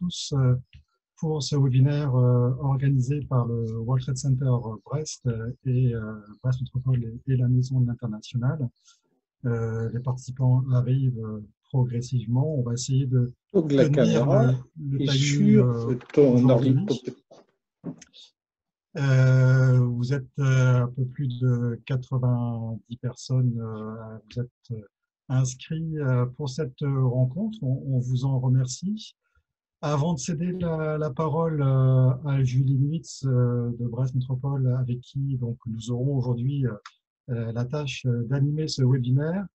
tous pour ce webinaire organisé par le World Trade Center Brest et Brest Métropole et, la Maison de l'International. les participants arrivent progressivement. On va essayer de Donc la caméra le est sur ton ordinateur. Euh, vous êtes euh, un peu plus de 90 personnes, euh, vous êtes inscrits pour cette rencontre. On, vous en remercie. Avant de céder la, parole à Julie Nuitz de Brest Métropole, avec qui donc, nous aurons aujourd'hui la tâche d'animer ce webinaire,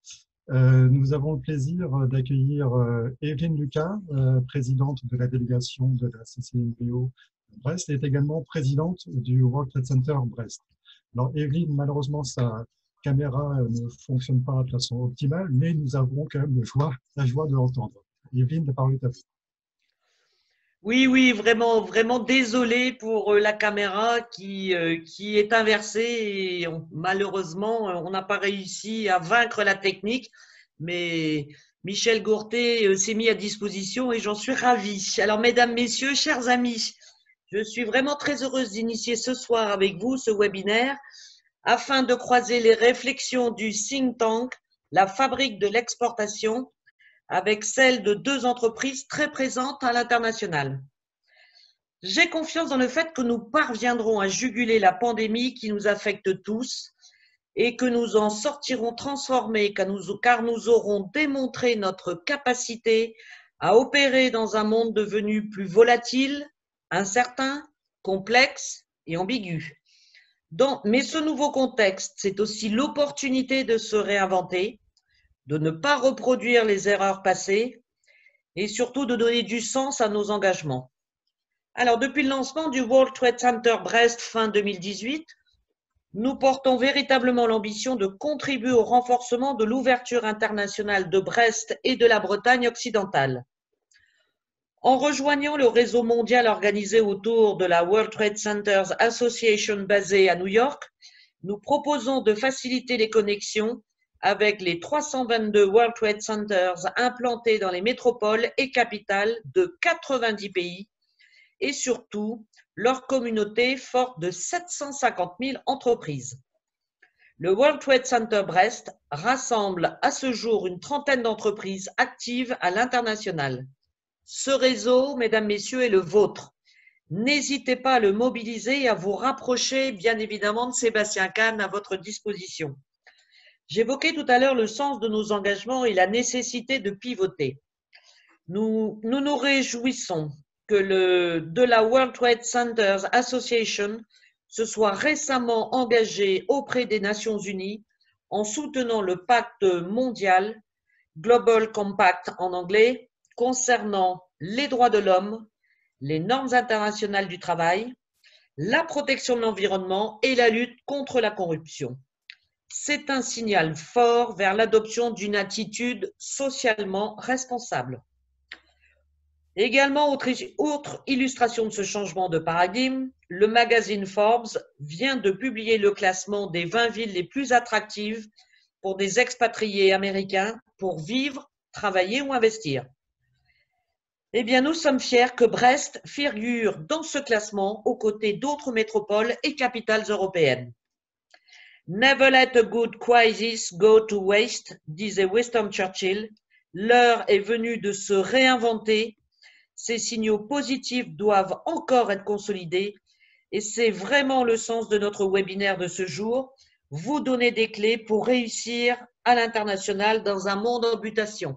nous avons le plaisir d'accueillir Evelyne Lucas, présidente de la délégation de la CCNBO Brest est également présidente du World Trade Center Brest. Alors, Evelyne, malheureusement, sa caméra ne fonctionne pas de façon optimale, mais nous avons quand même la joie de l'entendre. Evelyne, la parole est à vous. Oui, oui, vraiment, vraiment désolé pour euh, la caméra qui, euh, qui est inversée et malheureusement, on n'a pas réussi à vaincre la technique, mais Michel Gourtet euh, s'est mis à disposition et j'en suis ravie. Alors, mesdames, messieurs, chers amis, je suis vraiment très heureuse d'initier ce soir avec vous ce webinaire afin de croiser les réflexions du think tank, la fabrique de l'exportation, avec celles de deux entreprises très présentes à l'international. J'ai confiance dans le fait que nous parviendrons à juguler la pandémie qui nous affecte tous et que nous en sortirons transformés car nous aurons démontré notre capacité à opérer dans un monde devenu plus volatile, incertain, complexe et ambigu. mais ce nouveau contexte, c'est aussi l'opportunité de se réinventer, de ne pas reproduire les erreurs passées et surtout de donner du sens à nos engagements. Alors, depuis le lancement du World Trade Center Brest fin 2018, nous portons véritablement l'ambition de contribuer au renforcement de l'ouverture internationale de Brest et de la Bretagne occidentale. En rejoignant le réseau mondial organisé autour de la World Trade Centers Association basée à New York, nous proposons de faciliter les connexions avec les 322 World Trade Centers implantés dans les métropoles et capitales de 90 pays et surtout leur communauté forte de 750 000 entreprises. Le World Trade Center Brest rassemble à ce jour une trentaine d'entreprises actives à l'international. Ce réseau, mesdames, messieurs, est le vôtre. N'hésitez pas à le mobiliser et à vous rapprocher, bien évidemment, de Sébastien Kahn à votre disposition. J'évoquais tout à l'heure le sens de nos engagements et la nécessité de pivoter. Nous nous, réjouissons que le, de la World Trade Centers Association se soit récemment engagé auprès des Nations Unies en soutenant le pacte mondial, Global Compact en anglais, concernant les droits de l'homme, les normes internationales du travail, la protection de l'environnement et la lutte contre la corruption. C'est un signal fort vers l'adoption d'une attitude socialement responsable. Également, autre, illustration de ce changement de paradigme, le magazine Forbes vient de publier le classement des 20 villes les plus attractives pour des expatriés américains pour vivre, travailler ou investir. Eh bien, nous sommes fiers que Brest figure dans ce classement aux côtés d'autres métropoles et capitales européennes. Never let a good crisis go to waste, disait Winston Churchill. L'heure est venue de se réinventer. Ces signaux positifs doivent encore être consolidés et c'est vraiment le sens de notre webinaire de ce jour. Vous donner des clés pour réussir à l'international dans un monde en mutation.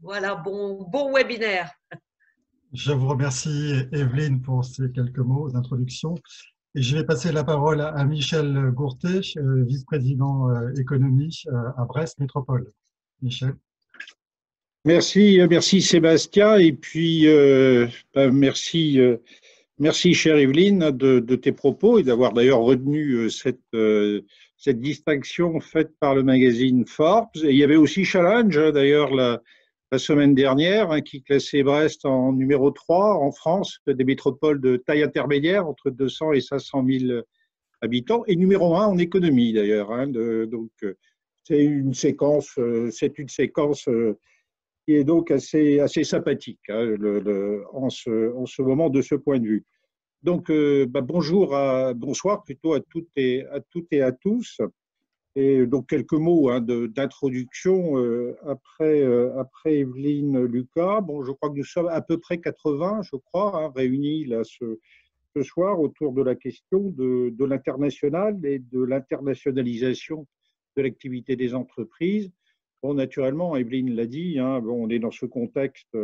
Voilà, bon, bon webinaire. Je vous remercie, Evelyne, pour ces quelques mots d'introduction. Et je vais passer la parole à Michel Gourtet, euh, vice-président euh, économie euh, à Brest Métropole. Michel. Merci, merci Sébastien. Et puis, ben, merci, merci, chère Evelyne, de, tes propos et d'avoir d'ailleurs retenu cette, cette distinction faite par le magazine Forbes. Et il y avait aussi Challenge, d'ailleurs, la, la semaine dernière, hein, qui classait Brest en numéro 3 en France, des métropoles de taille intermédiaire, entre 200 et 500 000 habitants, et numéro 1 en économie d'ailleurs. Hein, donc, euh, c'est une séquence, euh, c'est une séquence euh, qui est donc assez, assez sympathique hein, en, ce, en, ce, moment de ce point de vue. Donc, bah, bonjour, à, bonsoir plutôt à toutes et à, toutes et à tous. Et donc quelques mots hein, d'introduction euh, après, euh, après Evelyne Lucas. Bon, je crois que nous sommes à peu près 80, je crois, hein, réunis là ce, ce, soir autour de la question de, de l'international et de l'internationalisation de l'activité des entreprises. Bon, naturellement, Evelyne l'a dit, hein, bon, on est dans ce contexte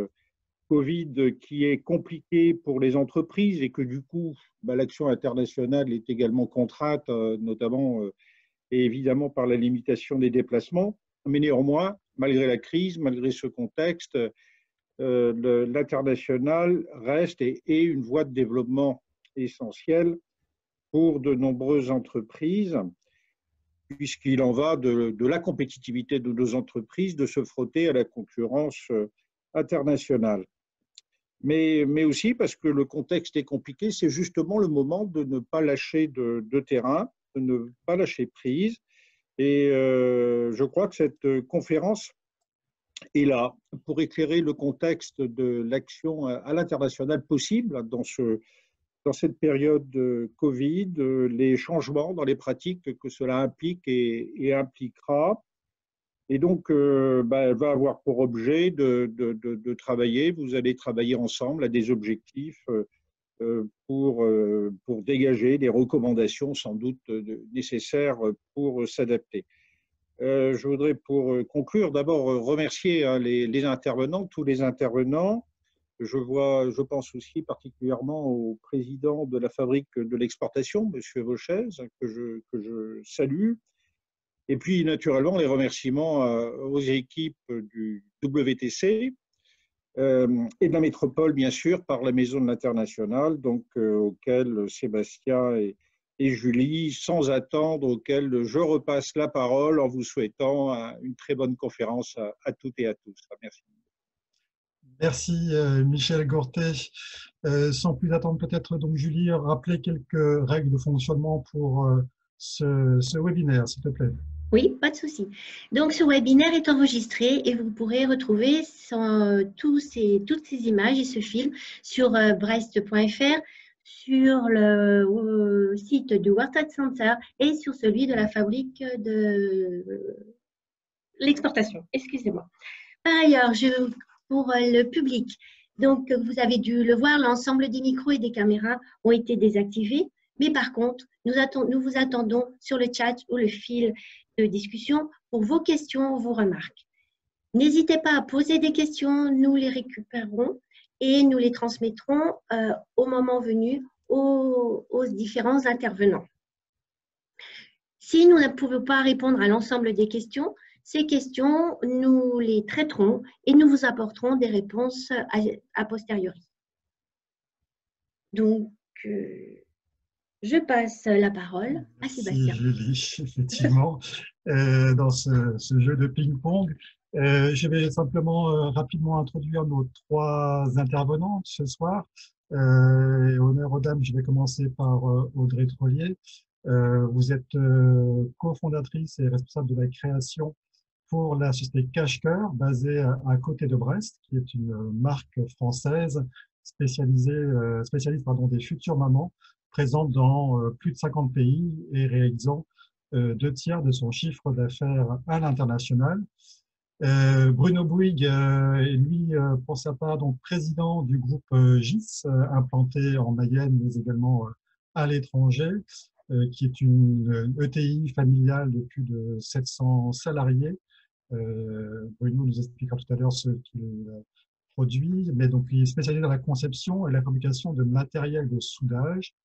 Covid qui est compliqué pour les entreprises et que du coup, bah, l'action internationale est également contrainte, euh, notamment et évidemment par la limitation des déplacements. Mais néanmoins, malgré la crise, malgré ce contexte, euh, l'international reste et est une voie de développement essentielle pour de nombreuses entreprises, puisqu'il en va de, la compétitivité de nos entreprises de se frotter à la concurrence euh, internationale. Mais, aussi parce que le contexte est compliqué, c'est justement le moment de ne pas lâcher de terrain, ne pas lâcher prise. Et euh, je crois que cette conférence est là pour éclairer le contexte de l'action à l'international possible dans, ce, dans cette période de Covid, les changements dans les pratiques que cela implique et, impliquera. Et donc, euh, bah, elle va avoir pour objet de, de, travailler, vous allez travailler ensemble à des objectifs euh, euh, pour, euh, pour dégager des recommandations sans doute nécessaires pour s'adapter. Euh, je voudrais pour conclure d'abord remercier hein, les, intervenants, tous les intervenants. Je, vois, je pense aussi particulièrement au président de la fabrique de l'exportation, M. Vauchez, que je salue. Et puis, naturellement, les remerciements aux équipes du WTC, euh, et de la métropole, bien sûr, par la Maison de l'International, donc euh, auquel Sébastien et, Julie, sans attendre, auquel je repasse la parole en vous souhaitant une très bonne conférence à, toutes et à tous. Merci. Merci euh, Michel Gortet. sans plus attendre, peut-être donc Julie, rappeler quelques règles de fonctionnement pour ce webinaire, s'il te plaît. Oui, pas de souci. Donc, ce webinaire est enregistré et vous pourrez retrouver tous ces, toutes ces images et ce film sur euh, brest.fr, sur le euh, site du World Center et sur celui de la fabrique de l'exportation. Excusez-moi. Par ailleurs, pour le public, donc vous avez dû le voir, l'ensemble des micros et des caméras ont été désactivés. Mais par contre, nous, vous attendons sur le chat ou le fil de discussion pour vos questions, vos remarques. N'hésitez pas à poser des questions, nous les récupérerons et nous les transmettrons euh, au moment venu aux, différents intervenants. Si nous ne pouvons pas répondre à l'ensemble des questions, ces questions, nous les traiterons et nous vous apporterons des réponses a, posteriori. Donc, euh, je passe la parole à Sébastien. Julie, effectivement, euh, dans ce, jeu de ping-pong. Euh, je vais simplement euh, rapidement introduire nos trois intervenantes ce soir. honneur aux dames, je vais commencer par Audrey Trollier. vous êtes cofondatrice et responsable de la création pour la société Cache-Cœur, basée à, côté de Brest, qui est une marque française spécialisée, spécialiste pardon, des futures mamans présente dans euh, plus de 50 pays et réalisant euh, deux tiers de son chiffre d'affaires à l'international. Euh, Bruno Bouygues est lui, pour sa part, donc président du groupe GIS, implanté en Mayenne, mais également à l'étranger, qui est une ETI familiale de plus de 700 salariés. Bruno nous expliquera tout à l'heure ce qu'il produit, mais donc il est spécialisé dans la conception et la fabrication de matériel de soudage,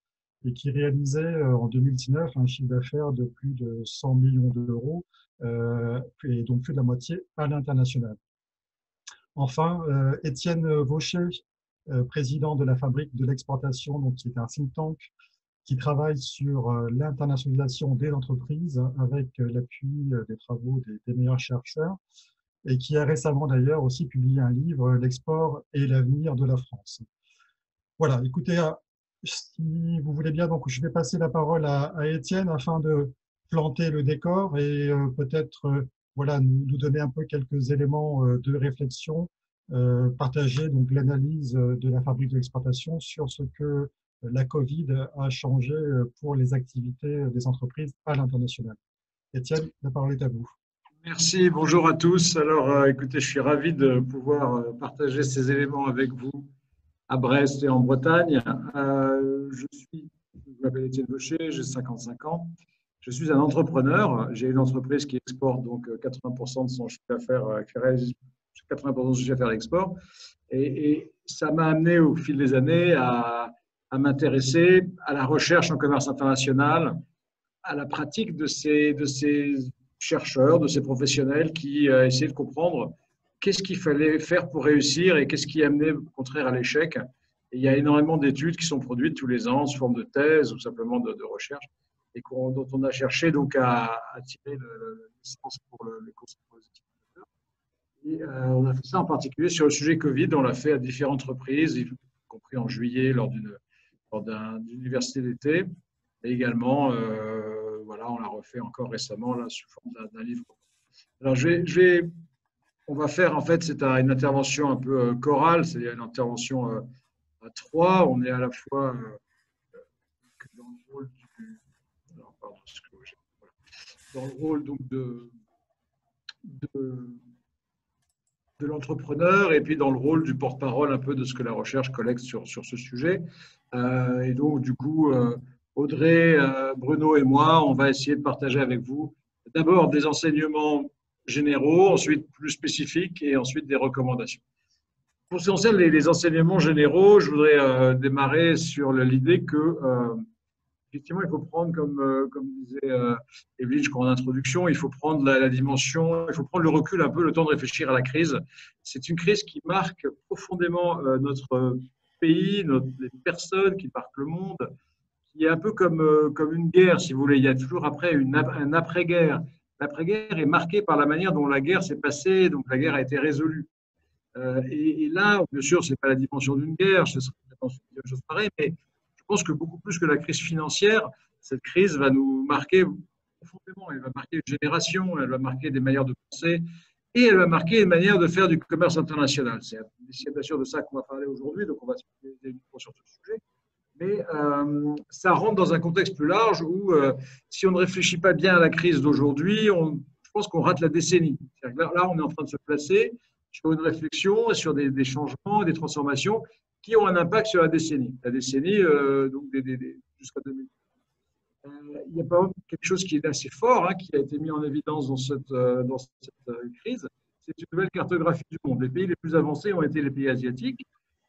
et qui réalisait euh, en 2019 un chiffre d'affaires de plus de 100 millions d'euros euh, et donc plus de la moitié à l'international. Enfin, euh, Étienne Vaucher, président de la fabrique de l'exportation, donc qui est un think tank qui travaille sur l'internationalisation des entreprises avec l'appui des travaux des, des, meilleurs chercheurs et qui a récemment d'ailleurs aussi publié un livre, L'export et l'avenir de la France. Voilà, écoutez, si vous voulez bien, donc je vais passer la parole à, Étienne afin de planter le décor et euh, peut-être euh, voilà, nous, donner un peu quelques éléments de réflexion, partager l'analyse de la fabrique de l'exploitation sur ce que la Covid a changé pour les activités des entreprises à l'international. Étienne, la parole est à vous. Merci, bonjour à tous. Alors, écoutez, je suis ravi de pouvoir partager ces éléments avec vous à Brest et en Bretagne. je suis, je m'appelle Étienne Boucher, j'ai 55 ans. Je suis un entrepreneur. J'ai une entreprise qui exporte donc 80% de son chiffre d'affaires, 80% de son chiffre d'affaires d'export. Et, ça m'a amené au fil des années à, à m'intéresser à la recherche en commerce international, à la pratique de ces, de ces chercheurs, de ces professionnels qui euh, essayaient de comprendre qu'est-ce qu'il fallait faire pour réussir et qu'est-ce qui amenait au contraire à l'échec. il y a énormément d'études qui sont produites tous les ans sous forme de thèse ou simplement de, de recherche et dont on a cherché donc à, tirer le, sens pour le, les utilisateurs. Et euh, on a fait ça en particulier sur le sujet Covid. On l'a fait à différentes reprises, y compris en juillet lors d'une université d'été. Et également, euh, voilà, on l'a refait encore récemment sous forme d'un livre. Alors, je je vais, on va faire, en fait, c'est une intervention un peu euh, chorale, c'est-à-dire une intervention à trois. On est à la fois dans le rôle du, donc de, de, l'entrepreneur et puis dans le rôle du porte-parole un peu de ce que la recherche collecte sur, sur ce sujet. Euh, et donc, du coup, euh, Audrey, euh, Bruno et moi, on va essayer de partager avec vous d'abord des enseignements généraux, ensuite plus spécifiques et ensuite des recommandations. Pour ce qui concerne les, enseignements généraux, je voudrais démarrer sur l'idée que effectivement, il faut prendre, comme, euh, comme disait euh, Evelyne, je crois en introduction, il faut prendre la, dimension, il faut prendre le recul un peu, le temps de réfléchir à la crise. C'est une crise qui marque profondément euh, notre pays, notre, les personnes, qui marque le monde, qui est un peu comme, comme une guerre, si vous voulez. Il y a toujours après une, un après-guerre. L'après-guerre est marqué par la manière dont la guerre s'est passée, donc la guerre a été résolue. et, là, bien sûr, ce n'est pas la dimension d'une guerre, ce serait une chose pareille, mais je pense que beaucoup plus que la crise financière, cette crise va nous marquer profondément. Elle va marquer une génération, elle va marquer des manières de penser et elle va marquer une manière de faire du commerce international. C'est bien sûr de ça qu'on va parler aujourd'hui, donc on va se des sur ce sujet. Mais euh, ça rentre dans un contexte plus large où, euh, si on ne réfléchit pas bien à la crise d'aujourd'hui, je pense qu'on rate la décennie. Là, on est en train de se placer sur une réflexion sur des, changements, des transformations qui ont un impact sur la décennie. La décennie, euh, jusqu'à 2000. Euh, il y a pas quelque chose qui est assez fort, hein, qui a été mis en évidence dans cette, dans cette crise. C'est une nouvelle cartographie du monde. Les pays les plus avancés ont été les pays asiatiques.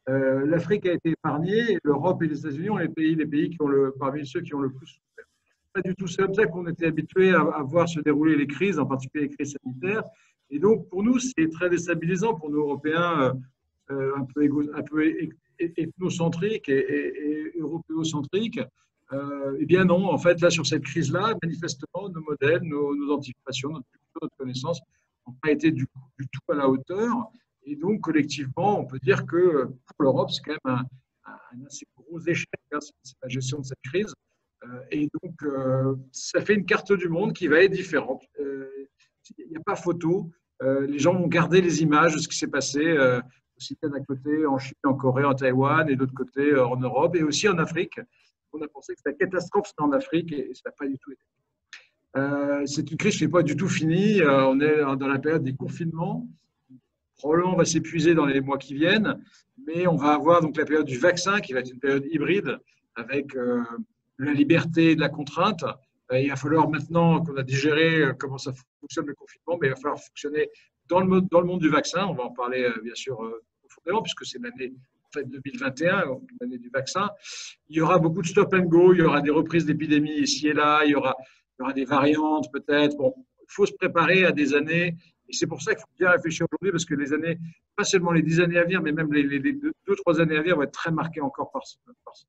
L'Afrique a été épargnée, l'Europe et les États-Unis ont les pays, les pays qui ont le, parmi ceux qui ont le plus souffert. Pas du tout. C'est comme ça qu'on était habitué à, voir se dérouler les crises, en particulier les crises sanitaires. Et donc, pour nous, c'est très déstabilisant, pour nous Européens, un peu, un peu ethnocentrique et, et, européocentrique. Euh, eh bien non, en fait, là, sur cette crise-là, manifestement, nos modèles, nos, anticipations, notre notre connaissance n'ont pas été du, tout à la hauteur. Et donc, collectivement, on peut dire que pour l'Europe, c'est quand même un, assez gros échec, hein, la gestion de cette crise. Euh, et donc, euh, ça fait une carte du monde qui va être différente. Il n'y a pas photo. les gens vont garder les images de ce qui s'est passé aussi bien d'un côté en Chine, en Corée, en Taïwan, et d'autre côté euh, en Europe, et aussi en Afrique. On a pensé que la catastrophe c'était en Afrique, et ça n'a pas du tout été. Euh, c'est une crise qui n'est pas du tout finie. Euh, on est dans la période des confinements. Probablement, on va s'épuiser dans les mois qui viennent, mais on va avoir donc la période du vaccin qui va être une période hybride avec la liberté et de la contrainte. il va falloir maintenant qu'on a digéré comment ça fonctionne le confinement, mais il va falloir fonctionner dans le, dans le monde du vaccin. On va en parler bien sûr puisque c'est l'année en fait, 2021, l'année du vaccin. Il y aura beaucoup de stop and go, il y aura des reprises d'épidémies ici et là, il y aura, il y aura des variantes peut-être. Bon, il faut se préparer à des années, et c'est pour ça qu'il faut bien réfléchir aujourd'hui, parce que les années, pas seulement les dix années à venir, mais même les, les, deux, trois années à venir vont être très marquées encore par, par ça.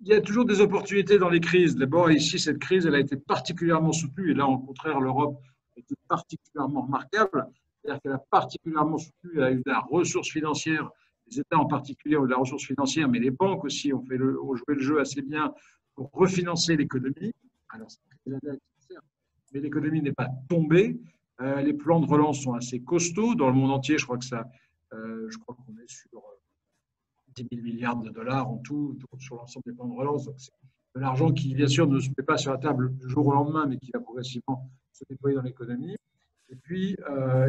Il y a toujours des opportunités dans les crises. D'abord, ici, cette crise, elle a été particulièrement soutenue, et là, au contraire, l'Europe était particulièrement remarquable. C'est-à-dire qu'elle a particulièrement soutenu, elle a eu de la ressource financière, les États en particulier ont de la ressource financière, mais les banques aussi ont, joué le jeu assez bien pour refinancer l'économie. Alors, mais l'économie n'est pas tombée. Les plans de relance sont assez costauds dans le monde entier. Je crois que ça, je crois qu'on est sur 10 000 milliards de dollars en tout sur l'ensemble des plans de relance. C'est de l'argent qui, bien sûr, ne se met pas sur la table du jour au lendemain, mais qui va progressivement se déployer dans l'économie. Et puis,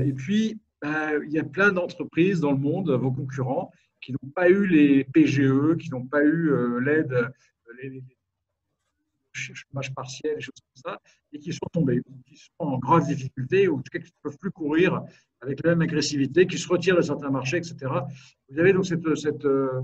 et puis il y a plein d'entreprises dans le monde, vos concurrents, qui n'ont pas eu les PGE, qui n'ont pas eu euh, l'aide, euh, chômage partiel, des choses comme ça, et qui sont tombés, qui sont en grave difficulté, ou en tout cas qui ne peuvent plus courir avec la même agressivité, qui se retirent de certains marchés, etc. Vous avez donc cette, cette, euh,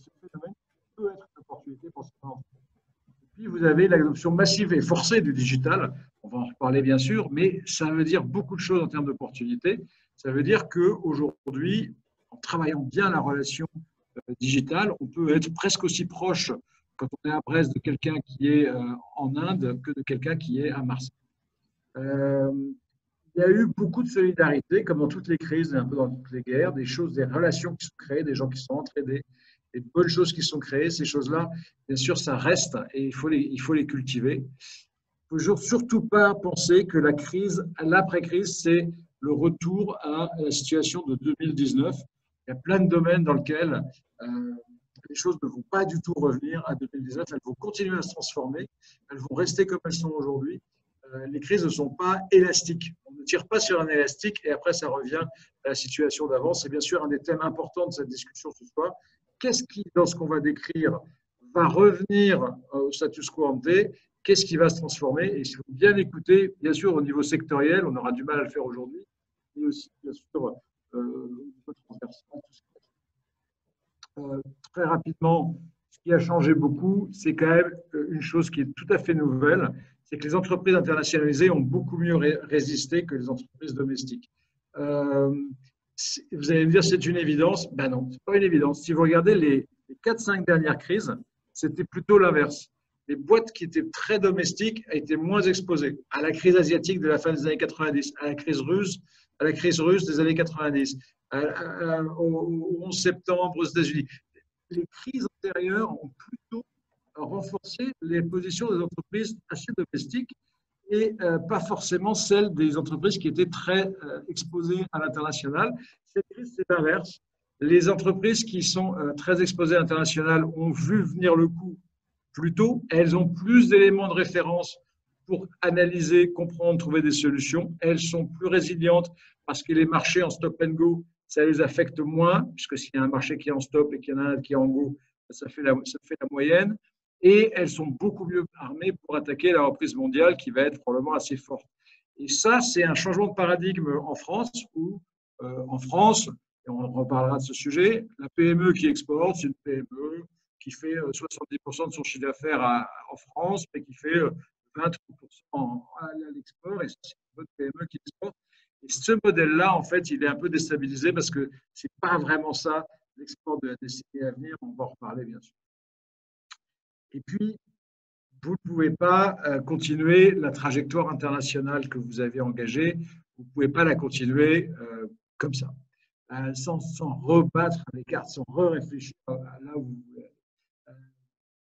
ce phénomène qui peut être une opportunité pour Et puis vous avez l'adoption massive et forcée du digital, on va en reparler bien sûr, mais ça veut dire beaucoup de choses en termes d'opportunités. Ça veut dire qu'aujourd'hui, en travaillant bien la relation euh, digitale, on peut être presque aussi proche quand on est à Brest de quelqu'un qui est euh, en Inde que de quelqu'un qui est à Marseille. Euh, il y a eu beaucoup de solidarité, comme dans toutes les crises, un peu dans toutes les guerres, des choses, des relations qui sont créées, des gens qui sont entraînés, des bonnes choses qui sont créées. Ces choses-là, bien sûr, ça reste et il faut les, il faut les cultiver. Il ne faut surtout pas penser que la crise, l'après-crise, c'est le retour à la situation de 2019 il y a plein de domaines dans lesquels euh, les choses ne vont pas du tout revenir à 2019. Elles vont continuer à se transformer. Elles vont rester comme elles sont aujourd'hui. Euh, les crises ne sont pas élastiques. On ne tire pas sur un élastique et après ça revient à la situation d'avant. C'est bien sûr un des thèmes importants de cette discussion ce soir. Qu'est-ce qui, dans ce qu'on va décrire, va revenir au status quo ante? Qu'est-ce qui va se transformer? Et si vous bien écouter, bien sûr, au niveau sectoriel, on aura du mal à le faire aujourd'hui, mais aussi, bien sûr, euh, euh, très rapidement, ce qui a changé beaucoup, c'est quand même euh, une chose qui est tout à fait nouvelle, c'est que les entreprises internationalisées ont beaucoup mieux résisté que les entreprises domestiques. vous allez me dire c'est une évidence? Ben non, c'est pas une évidence. Si vous regardez les, les 4-5 dernières crises, c'était plutôt l'inverse. Les boîtes qui étaient très domestiques étaient moins exposées à la crise asiatique de la fin des années 90, à la crise russe, à la crise russe des années 90, au 11 septembre aux États-Unis. Les crises antérieures ont plutôt renforcé les positions des entreprises assez domestiques et euh, pas forcément celles des entreprises qui étaient très euh, exposées à l'international. Cette crise, c'est l'inverse. Les entreprises qui sont euh, très exposées à l'international ont vu venir le coup plus tôt. Elles ont plus d'éléments de référence pour analyser, comprendre, trouver des solutions. Elles sont plus résilientes parce que les marchés en stop and go, ça les affecte moins, puisque s'il y a un marché qui est en stop et qu'il y en a un qui est en go, ça fait la, ça fait la moyenne. Et elles sont beaucoup mieux armées pour attaquer la reprise mondiale qui va être probablement assez forte. Et ça, c'est un changement de paradigme en France, où euh, en France, et on reparlera de ce sujet, la PME qui exporte, c'est une PME qui fait 70% euh, de son chiffre d'affaires en France, mais qui fait 20% euh, à l'export, et c'est une bonne PME qui exporte. Et ce modèle-là, en fait, il est un peu déstabilisé parce que ce n'est pas vraiment ça l'export de la décennie à venir. On va en reparler, bien sûr. Et puis, vous ne pouvez pas euh, continuer la trajectoire internationale que vous avez engagée. Vous ne pouvez pas la continuer euh, comme ça, euh, sans, sans, rebattre les cartes, sans re-réfléchir là où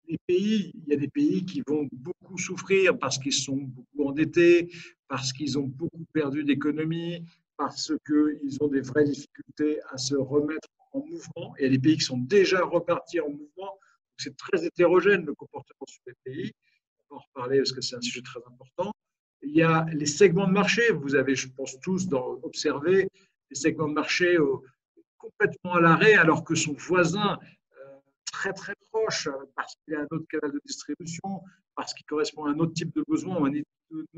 il y a des pays qui vont beaucoup souffrir parce qu'ils sont beaucoup endettés, parce qu'ils ont beaucoup perdu d'économie, parce qu'ils ont des vraies difficultés à se remettre en mouvement. Et il y a des pays qui sont déjà repartis en mouvement. C'est très hétérogène le comportement sur les pays. On va en reparler parce que c'est un sujet très important. Il y a les segments de marché. Vous avez, je pense, tous observé les segments de marché complètement à l'arrêt alors que son voisin très très proche parce qu'il a un autre canal de distribution, parce qu'il correspond à un autre type de besoin, un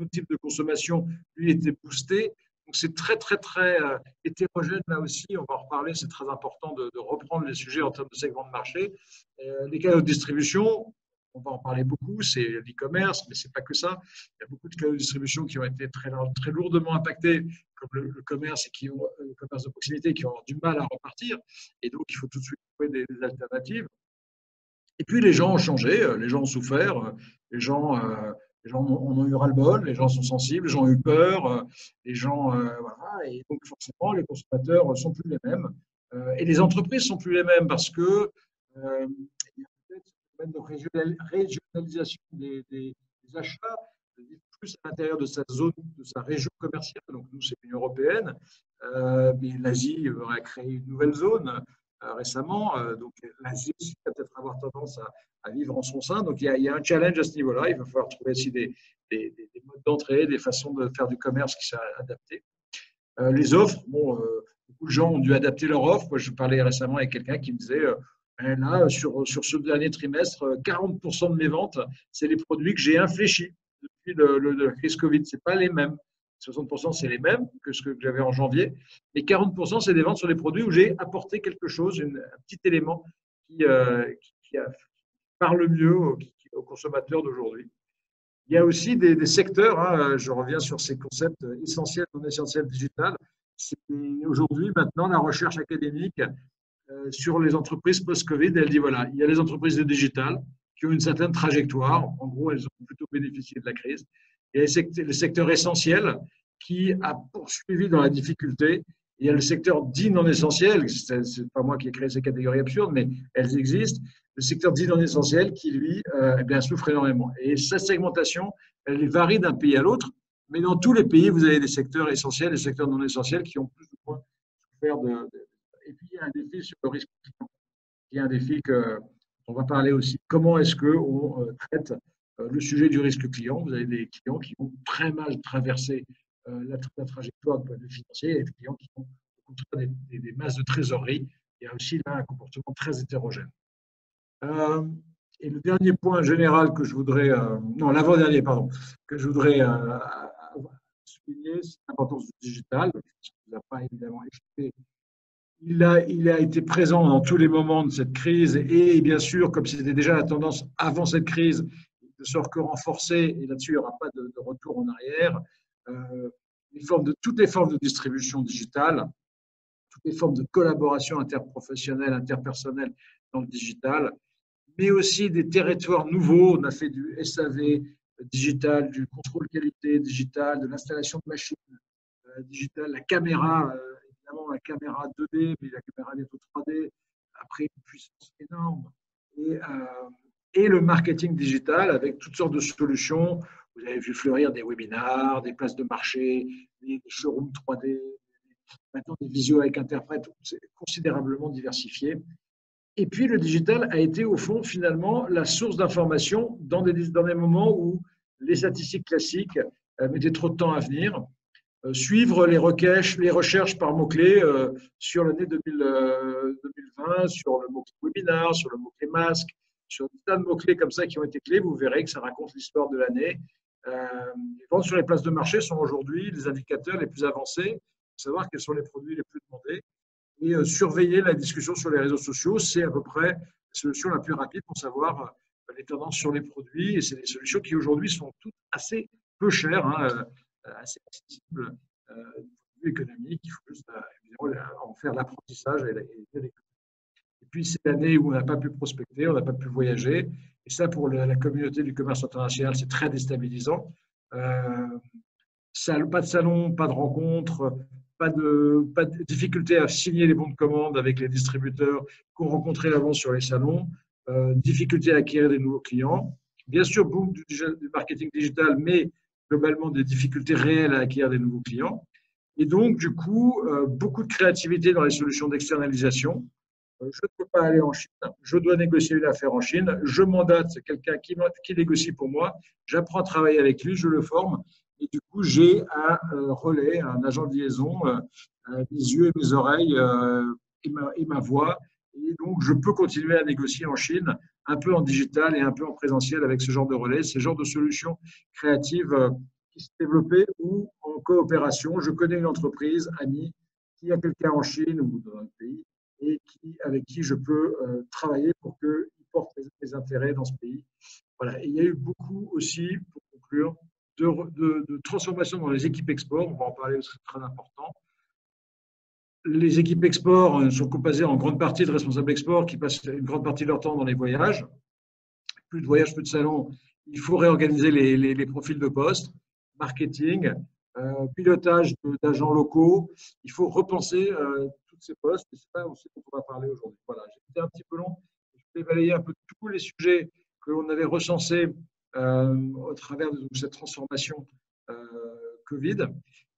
autre type de consommation, lui était boosté. Donc c'est très très très euh, hétérogène là aussi. On va en reparler. C'est très important de, reprendre les sujets en termes de segments de marché. Euh, les canaux de distribution, on va en parler beaucoup. C'est l'e-commerce, mais c'est pas que ça. Il y a beaucoup de canaux de distribution qui ont été très très lourdement impactés, comme le, commerce et qui ont euh, le commerce de proximité, qui ont du mal à repartir. Et donc il faut tout de suite trouver des alternatives. Et puis les gens ont changé, euh, les gens ont souffert, euh, les gens, euh, les gens en ont eu ras-le-bol, les gens sont sensibles, les gens ont eu peur, les gens, et donc forcément les consommateurs sont plus les mêmes et les entreprises sont plus les mêmes parce que il y a peut-être une de régionalisation des, des, achats. Je plus à l'intérieur de sa zone, de sa région commerciale. Donc nous, c'est l'Union européenne, mais l'Asie aurait créé une nouvelle zone récemment. donc l'Asie aussi va peut-être avoir tendance à, vivre en son sein. Donc il y, a, un challenge à ce niveau-là. Il va falloir trouver aussi des, des, modes d'entrée, des façons de faire du commerce qui soient adaptés. les offres, beaucoup de gens ont dû adapter leur offre. Moi, je parlais récemment avec quelqu'un qui me disait ben là, sur, sur ce dernier trimestre, 40% de mes ventes, c'est les produits que j'ai infléchis depuis le, la crise Covid. Ce pas les mêmes. 60% c'est les mêmes que ce que j'avais en janvier. Et 40% c'est des ventes sur des produits où j'ai apporté quelque chose, un petit élément qui, euh, qui, parle mieux aux, consommateurs d'aujourd'hui. Il y a aussi des, secteurs, hein, je reviens sur ces concepts essentiels, non essentiels digital. Aujourd'hui, maintenant, la recherche académique euh, sur les entreprises post-Covid. Elle dit voilà, il y a les entreprises de digital qui ont une certaine trajectoire. En gros, elles ont plutôt bénéficié de la crise. Il y a le secteur essentiel qui a poursuivi dans la difficulté. Il y a le secteur dit non essentiel, c'est pas moi qui ai créé ces catégories absurdes, mais elles existent. Le secteur dit non essentiel qui, lui, euh, eh souffre énormément. Et cette segmentation, elle varie d'un pays à l'autre, mais dans tous les pays, vous avez des secteurs essentiels et des secteurs non essentiels qui ont plus ou moins souffert de, et puis, il y a un défi sur le risque. Il y a un défi que on va parler aussi. Comment est-ce qu'on euh, traite le sujet du risque client Vous avez des clients qui ont très mal traversé euh, la, trajectoire de point de vue financier et des clients qui ont des, masses de trésorerie. Il y a aussi là un comportement très hétérogène. et le dernier point général que je voudrais, non, l'avant-dernier, pardon, que je voudrais souligner, c'est l'importance du digital. Qui n'a pas évidemment échappé il a, il a été présent dans tous les moments de cette crise et bien sûr, comme c'était déjà la tendance avant cette crise, ne sort que renforcé et là-dessus, il n'y aura pas de, retour en arrière. Euh, les formes de, toutes les formes de distribution digitale, toutes les formes de collaboration interprofessionnelle, interpersonnelle dans le digital, mais aussi des territoires nouveaux. On a fait du SAV digital, du contrôle qualité digital, de l'installation de machines euh, digitales, la caméra. Euh, la caméra 2D, mais la caméra bientôt 3D, après une puissance énorme. Et, euh, et, le marketing digital avec toutes sortes de solutions. Vous avez vu fleurir des webinars, des places de marché, des, showrooms 3D, maintenant des visios avec interprète, c'est considérablement diversifié. Et puis le digital a été au fond finalement la source d'information dans des, dans des moments où les statistiques classiques euh, mettaient trop de temps à venir. Euh, suivre les, requêches, les recherches par mots-clés euh, sur l'année 2020, euh, sur le mot-clé webinar, sur le mot-clé masque, sur des tas de mots-clés comme ça qui ont été clés. Vous verrez que ça raconte l'histoire de l'année. les ventes sur les places de marché sont aujourd'hui les indicateurs les plus avancés pour savoir quels sont les produits les plus demandés. Et surveiller la discussion sur les réseaux sociaux, c'est à peu près la solution la plus rapide pour savoir les tendances sur les produits. Et c'est des solutions qui aujourd'hui sont toutes assez peu chères. Hein. Euh, assez accessible euh, du point de vue économique. Il faut juste euh, en faire l'apprentissage et, et, puis, c'est l'année où on n'a pas pu prospecter, on n'a pas pu voyager. Et ça, pour la, communauté du commerce international, c'est très déstabilisant. pas de salon, pas de rencontre, pas de, pas difficulté à signer les bons de commande avec les distributeurs qu'on rencontrait avant sur les salons, difficulté à acquérir des nouveaux clients. Bien sûr, boom du, du marketing digital, mais globalement des difficultés réelles à acquérir des nouveaux clients. Et donc, du coup, euh, beaucoup de créativité dans les solutions d'externalisation. Euh, je ne peux pas aller en Chine, je dois négocier une affaire en Chine, je mandate quelqu'un qui, négocie pour moi, j'apprends à travailler avec lui, je le forme, et du coup, j'ai un euh, relais, un agent de liaison, mes yeux et mes oreilles et ma, ma voix. Et donc, je peux continuer à négocier en Chine un peu en digital et un peu en présentiel avec ce genre de relais, ce genre de solutions créatives euh, qui se développaient ou en coopération. Je connais une entreprise amie qui a quelqu'un en Chine ou dans un pays et qui, avec qui je peux euh, travailler pour qu'il porte les, intérêts dans ce pays. Voilà. il y a eu beaucoup aussi, pour conclure, de, de, transformation dans les équipes export. On va en parler, c'est très important les équipes export euh, sont composées en grande partie de responsables export qui passent une grande partie de leur temps dans les voyages. Plus de voyages, plus de salons. Il faut réorganiser les, profils de poste, marketing, pilotage d'agents locaux. Il faut repenser euh, tous ces postes. Et c'est ça aussi dont on va parler aujourd'hui. Voilà, j'ai été un petit peu long. Je vais balayer un peu tous les sujets que l'on avait recensés au travers de cette transformation Covid.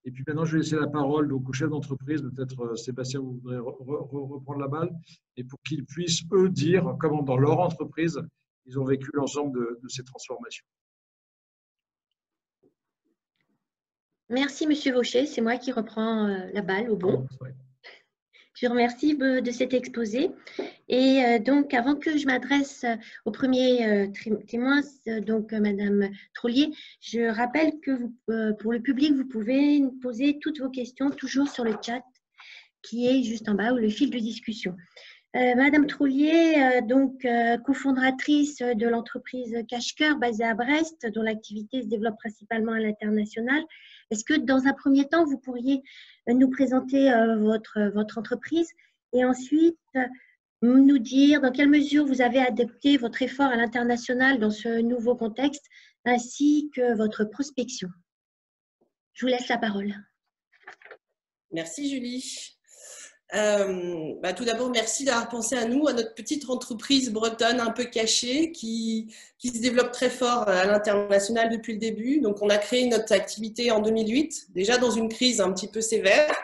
Et puis maintenant, je vais laisser la parole donc, aux chefs d'entreprise. Peut-être, Sébastien, vous voudrez reprendre la balle et pour qu'ils puissent, eux, dire comment dans leur entreprise, ils ont vécu l'ensemble de, ces transformations. Merci, Monsieur Vaucher. C'est moi qui reprends la balle au bon. Je vous remercie de cet exposé. Et euh, donc, avant que je m'adresse euh, au premier euh, témoin, donc Madame Trollier, je rappelle que pour le public, vous pouvez poser toutes vos questions toujours sur le chat qui est juste en bas ou le fil de discussion. Madame Trollier, donc cofondatrice de l'entreprise Cache-Cœur basée à Brest, dont l'activité se développe principalement à l'international. Est-ce que dans un premier temps, vous pourriez nous présenter votre, votre entreprise et ensuite nous dire dans quelle mesure vous avez adapté votre effort à l'international dans ce nouveau contexte, ainsi que votre prospection? Je vous laisse la parole. Merci Julie. Euh, bah, tout d'abord, merci d'avoir pensé à nous, à notre petite entreprise bretonne un peu cachée qui, qui se développe très fort à l'international depuis le début. Donc, on a créé notre activité en 2008, déjà dans une crise un petit peu sévère.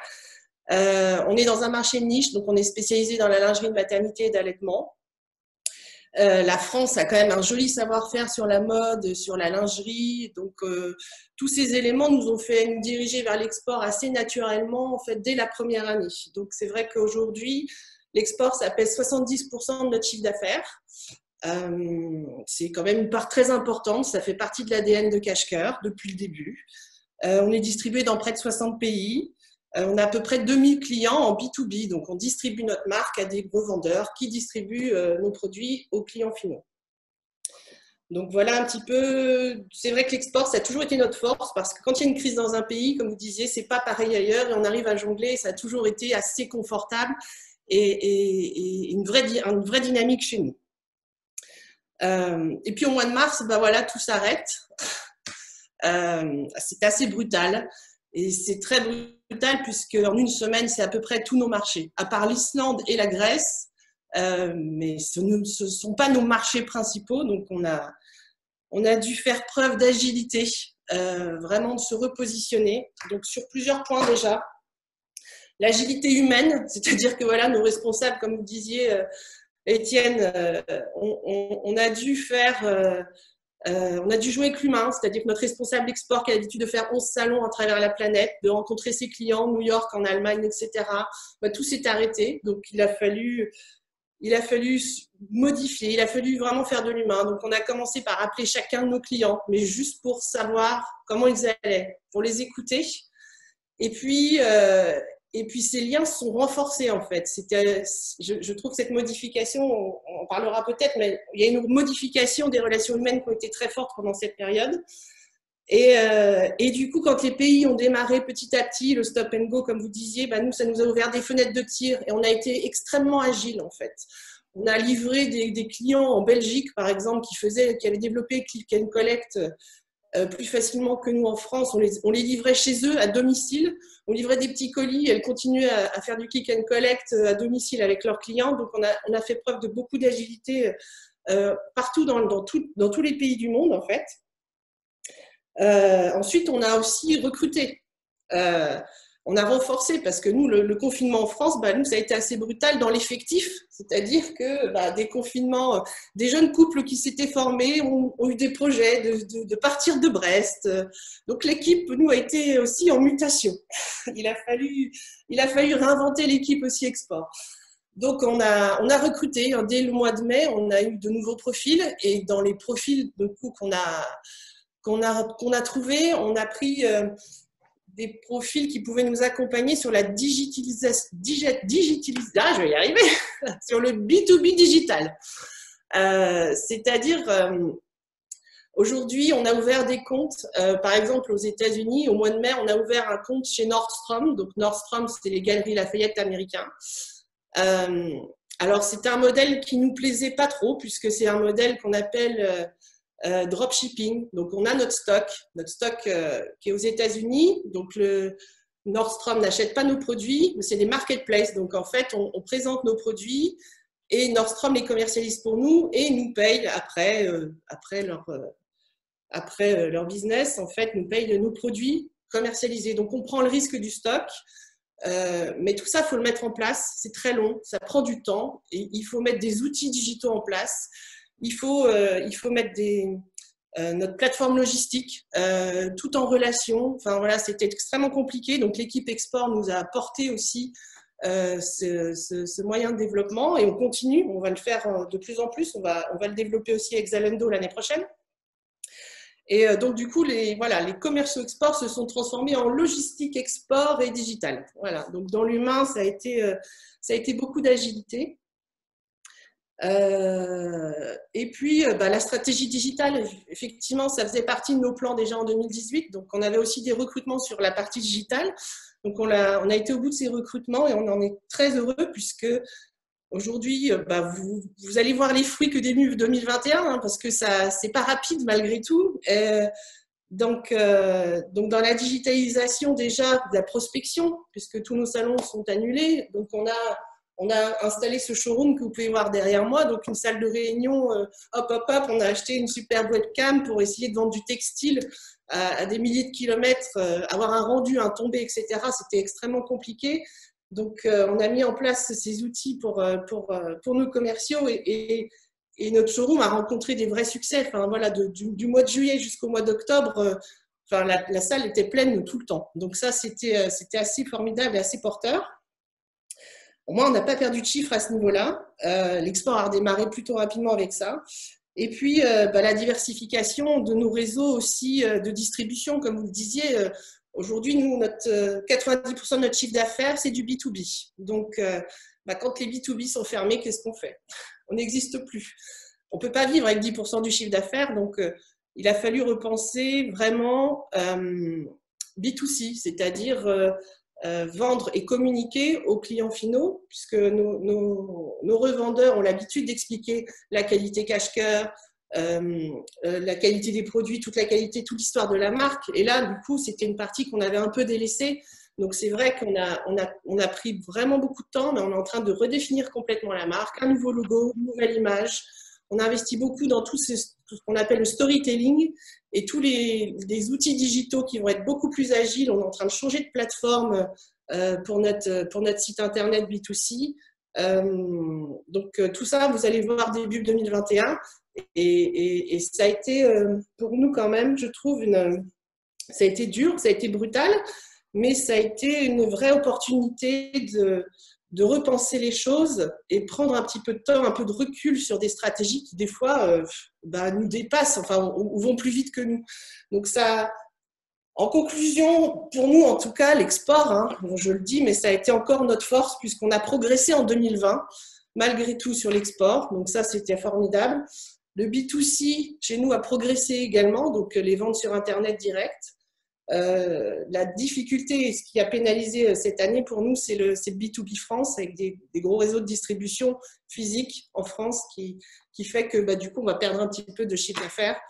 Euh, on est dans un marché niche, donc on est spécialisé dans la lingerie de maternité et d'allaitement. Euh, la France a quand même un joli savoir-faire sur la mode, sur la lingerie. Donc, euh, tous ces éléments nous ont fait nous diriger vers l'export assez naturellement, en fait, dès la première année. Donc, c'est vrai qu'aujourd'hui, l'export, ça pèse 70% de notre chiffre d'affaires. c'est quand même une part très importante. Ça fait partie de l'ADN de Cache-Cœur depuis le début. on est distribué dans près de 60 pays. Euh, on a à peu près 2000 clients en B2B, donc on distribue notre marque à des gros vendeurs qui distribuent euh, nos produits aux clients finaux. Donc voilà un petit peu, c'est vrai que l'export, ça a toujours été notre force parce que quand il y a une crise dans un pays, comme vous disiez, c'est pas pareil ailleurs et on arrive à jongler, ça a toujours été assez confortable et, une, vraie, dynamique chez nous. Euh, et puis au mois de mars, bah voilà, tout s'arrête. c'est assez brutal. Et c'est très brutal puisque en une semaine, c'est à peu près tous nos marchés, à part l'Islande et la Grèce. Euh, mais ce ne sont pas nos marchés principaux, donc on a, on a dû faire preuve d'agilité, euh, vraiment de se repositionner. Donc sur plusieurs points déjà. L'agilité humaine, c'est-à-dire que voilà, nos responsables, comme vous disiez, euh, Étienne, on, on, a dû faire euh, on a dû jouer avec l'humain, c'est-à-dire que notre responsable export qui a l'habitude de faire 11 salons à travers la planète, de rencontrer ses clients, New York, en Allemagne, etc., bah, tout s'est arrêté. Donc, il a fallu il a fallu modifier, il a fallu vraiment faire de l'humain. Donc, on a commencé par appeler chacun de nos clients, mais juste pour savoir comment ils allaient, pour les écouter. Et puis, euh, et puis ces liens sont renforcés en fait. Je, trouve que cette modification, on, en parlera peut-être, mais il y a une modification des relations humaines qui ont été très fortes pendant cette période. Et, euh, et, du coup, quand les pays ont démarré petit à petit le stop and go, comme vous disiez, bah nous, ça nous a ouvert des fenêtres de tir et on a été extrêmement agile en fait. On a livré des, clients en Belgique, par exemple, qui, faisaient, qui avaient développé Click and Collect plus facilement que nous en France. On les, on les, livrait chez eux à domicile. On livrait des petits colis. Elles continuaient à, faire du click and collect euh, à domicile avec leurs clients. Donc, on a, on a fait preuve de beaucoup d'agilité euh, partout dans, dans, tout, dans, tous les pays du monde, en fait. ensuite, on a aussi recruté on a renforcé parce que nous, le, confinement en France, bah, nous, ça a été assez brutal dans l'effectif. C'est-à-dire que bah, des confinements, euh, des jeunes couples qui s'étaient formés ont, eu des projets de, partir de Brest. Donc l'équipe, nous, a été aussi en mutation. Il a fallu, il a fallu réinventer l'équipe aussi export. Donc on a, on a recruté hein, dès le mois de mai, on a eu de nouveaux profils et dans les profils qu'on a qu'on a qu'on a trouvé, on a pris euh, des profils qui pouvaient nous accompagner sur la digitalisation, ah, je vais y arriver, sur le B2B digital. Euh, c'est-à-dire, euh, aujourd'hui, on a ouvert des comptes, euh, par exemple aux États-Unis, au mois de mai, on a ouvert un compte chez Nordstrom. Donc Nordstrom, c'était les galeries Lafayette américains. alors, c'était un modèle qui nous plaisait pas trop, puisque c'est un modèle qu'on appelle euh, dropshipping. Donc, on a notre stock, notre stock euh, qui est aux États-Unis. Donc, le Nordstrom n'achète pas nos produits, mais c'est des marketplaces. Donc, en fait, on, présente nos produits et Nordstrom les commercialise pour nous et nous paye après, euh, après leur, après leur business, en fait, nous payent nos produits commercialisés. Donc, on prend le risque du stock. mais tout ça, il faut le mettre en place. C'est très long, ça prend du temps. Et il faut mettre des outils digitaux en place. Il faut, il faut mettre euh, notre plateforme logistique, euh, tout en relation. Enfin voilà, c'était extrêmement compliqué. Donc l'équipe export nous a apporté aussi euh, ce, moyen de développement et on continue. On va le faire de plus en plus. On va, on va le développer aussi avec Zalendo l'année prochaine. Et donc, du coup, les, voilà, les commerciaux export se sont transformés en logistique export et digital. Voilà. Donc, dans l'humain, ça, ça a été beaucoup d'agilité. Euh, et puis, euh, bah, la stratégie digitale, effectivement, ça faisait partie de nos plans déjà en 2018. Donc, on avait aussi des recrutements sur la partie digitale. Donc, on a, été au bout de ces recrutements et on en est très heureux puisque aujourd'hui, euh, bah, vous, vous, allez voir les fruits que début 2021 hein, parce que ça, c'est pas rapide malgré tout. donc, donc, dans la digitalisation déjà de la prospection, puisque tous nos salons sont annulés, donc on a on a installé ce showroom que vous pouvez voir derrière moi, donc une salle de réunion, euh, hop, hop, hop, on a acheté une superbe webcam pour essayer de vendre du textile à, des milliers de kilomètres, euh, avoir un rendu, un tombé, etc. C'était extrêmement compliqué. Donc, euh, on a mis en place ces outils pour, pour, pour nos commerciaux et, et, notre showroom a rencontré des vrais succès. Enfin, voilà, du, mois de juillet jusqu'au mois d'octobre, enfin, la, la, salle était pleine tout le temps. Donc, ça, c'était assez formidable et assez porteur. Au moins, on n'a pas perdu de chiffres à ce niveau-là. Euh, l'export a redémarré plutôt rapidement avec ça. Et puis, euh, bah, la diversification de nos réseaux aussi euh, de distribution, comme vous le disiez. Aujourd'hui, nous, notre, 90% de notre chiffre d'affaires, c'est du B2B. Donc, bah, quand les B2B sont fermés, qu'est-ce qu'on fait? On n'existe plus. On ne peut pas vivre avec 10% du chiffre d'affaires. Donc, il a fallu repenser vraiment B2C, c'est-à-dire euh, vendre et communiquer aux clients finaux, puisque nos, revendeurs ont l'habitude d'expliquer la qualité cache-cœur, euh, euh, la qualité des produits, toute la qualité, toute l'histoire de la marque. Et là, du coup, c'était une partie qu'on avait un peu délaissée. Donc, c'est vrai qu'on a, a pris vraiment beaucoup de temps, mais on est en train de redéfinir complètement la marque, un nouveau logo, une nouvelle image. On a investi beaucoup dans tout ce, qu'on appelle le storytelling et tous les, outils digitaux qui vont être beaucoup plus agiles. On est en train de changer de plateforme euh, pour, notre, site internet B2C. Euh, donc euh, tout ça, vous allez voir début 2021. Et, ça a été pour nous quand même, je trouve, ça a été dur, ça a été brutal, mais ça a été une vraie opportunité de, de repenser les choses et prendre un petit peu de temps, un peu de recul sur des stratégies qui des fois euh, bah, nous dépassent, enfin vont plus vite que nous. Donc ça, en conclusion, pour nous en tout cas, l'export, hein, je le dis, mais ça a été encore notre force puisqu'on a progressé en 2020 malgré tout sur l'export. Donc ça, c'était formidable. Le B2C chez nous a progressé également, donc les ventes sur Internet direct. Euh, la difficulté, ce qui a pénalisé euh, cette année pour nous, c'est le, B2B France avec des, gros réseaux de distribution physique en France qui, qui fait que bah, du coup, on va perdre un petit peu de chiffre d'affaires,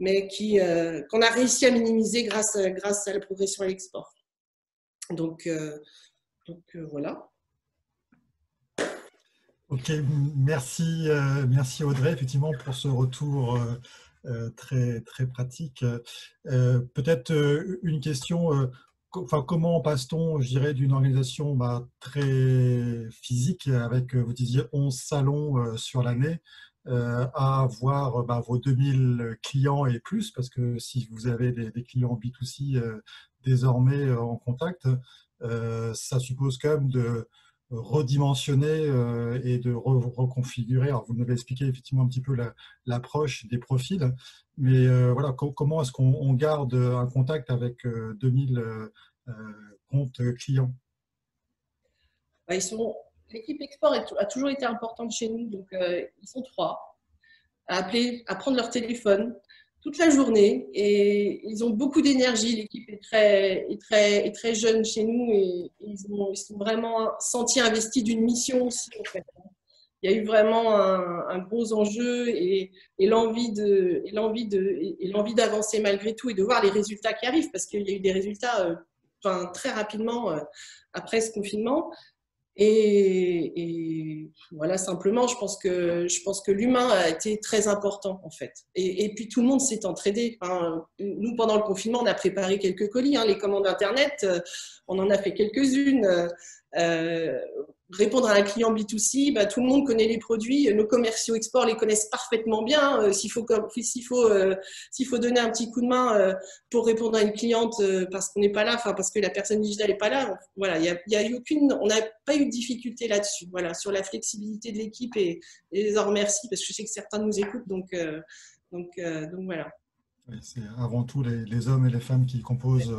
mais euh, qu'on a réussi à minimiser grâce, grâce à la progression à l'export. Donc, donc voilà. Ok, merci, merci Audrey, effectivement, pour ce retour très, très pratique. Euh, peut-être euh, une question, enfin, comment passe-t-on, je dirais, d'une organisation bah, très physique, avec, vous disiez, 11 salons sur l'année, à avoir bah, vos 2000 clients et plus, parce que si vous avez des clients B2C désormais en contact, ça suppose quand même de redimensionner euh, et de reconfigurer. Alors, vous nous avez expliqué effectivement un petit peu l'approche des profils, mais euh, voilà, comment est-ce qu'on garde un contact avec 2000 euh, comptes clients? Bah, L'équipe export a toujours été importante chez nous, donc ils sont trois à appeler, à prendre leur téléphone, toute la journée et ils ont beaucoup d'énergie. L'équipe est très, est, très, est très jeune chez nous et ils, ont, ils sont vraiment senti investis d'une mission aussi. Il y a eu vraiment un, gros enjeu et, et l'envie d'avancer malgré tout et de voir les résultats qui arrivent parce qu'il y a eu des résultats euh, enfin, très rapidement euh, après ce confinement. Et, voilà, simplement, je pense que, je pense que l'humain a été très important, en fait. Et, puis, tout le monde s'est entraidé. nous, pendant le confinement, on a préparé quelques colis. Hein. les commandes Internet, euh, on en a fait quelques-unes. Euh, répondre à un client B2C, bah, tout le monde connaît les produits, nos commerciaux export les connaissent parfaitement bien. Euh, s'il faut, s'il faut, euh, s'il faut donner un petit coup de main euh, pour répondre à une cliente parce qu'on n'est pas là, enfin parce que la personne digitale n'est pas là, voilà, il y a, aucune, on n'a pas eu de difficulté là-dessus. Voilà, sur la flexibilité de l'équipe et, et les en remercie parce que je sais que certains nous écoutent, donc, donc, donc voilà. c'est avant tout les, les, hommes et les femmes qui composent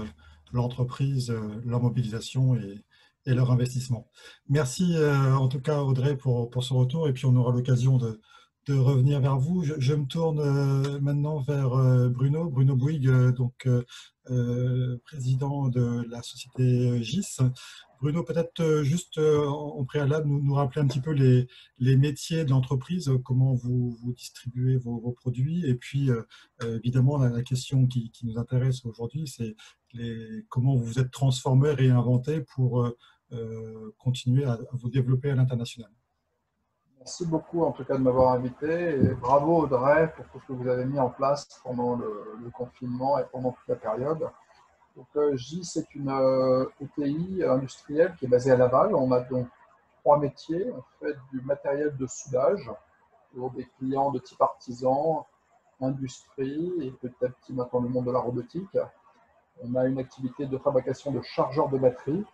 l'entreprise, leur mobilisation et et leur investissement. Merci euh, en tout cas Audrey pour, pour ce retour et puis on aura l'occasion de, de, revenir vers vous. Je, me tourne euh, maintenant vers euh, Bruno, Bruno Bouygues, donc président de la société GIS. Bruno, peut-être juste en préalable, nous, nous, rappeler un petit peu les, les métiers de l'entreprise, comment vous, vous distribuez vos, produits et puis évidemment la, question qui, qui nous intéresse aujourd'hui, c'est comment vous vous êtes transformé, réinventé pour continuer à, vous développer à l'international. Merci beaucoup en tout cas de m'avoir invité et bravo Audrey pour tout ce que vous avez mis en place pendant le, confinement et pendant toute la période. Euh, J, c'est une ETI euh, industrielle qui est basée à Laval. On a donc trois métiers. On fait du matériel de soudage pour des clients de type artisan, industrie et peut-être petit maintenant le monde de la robotique. On a une activité de fabrication de chargeurs de batterie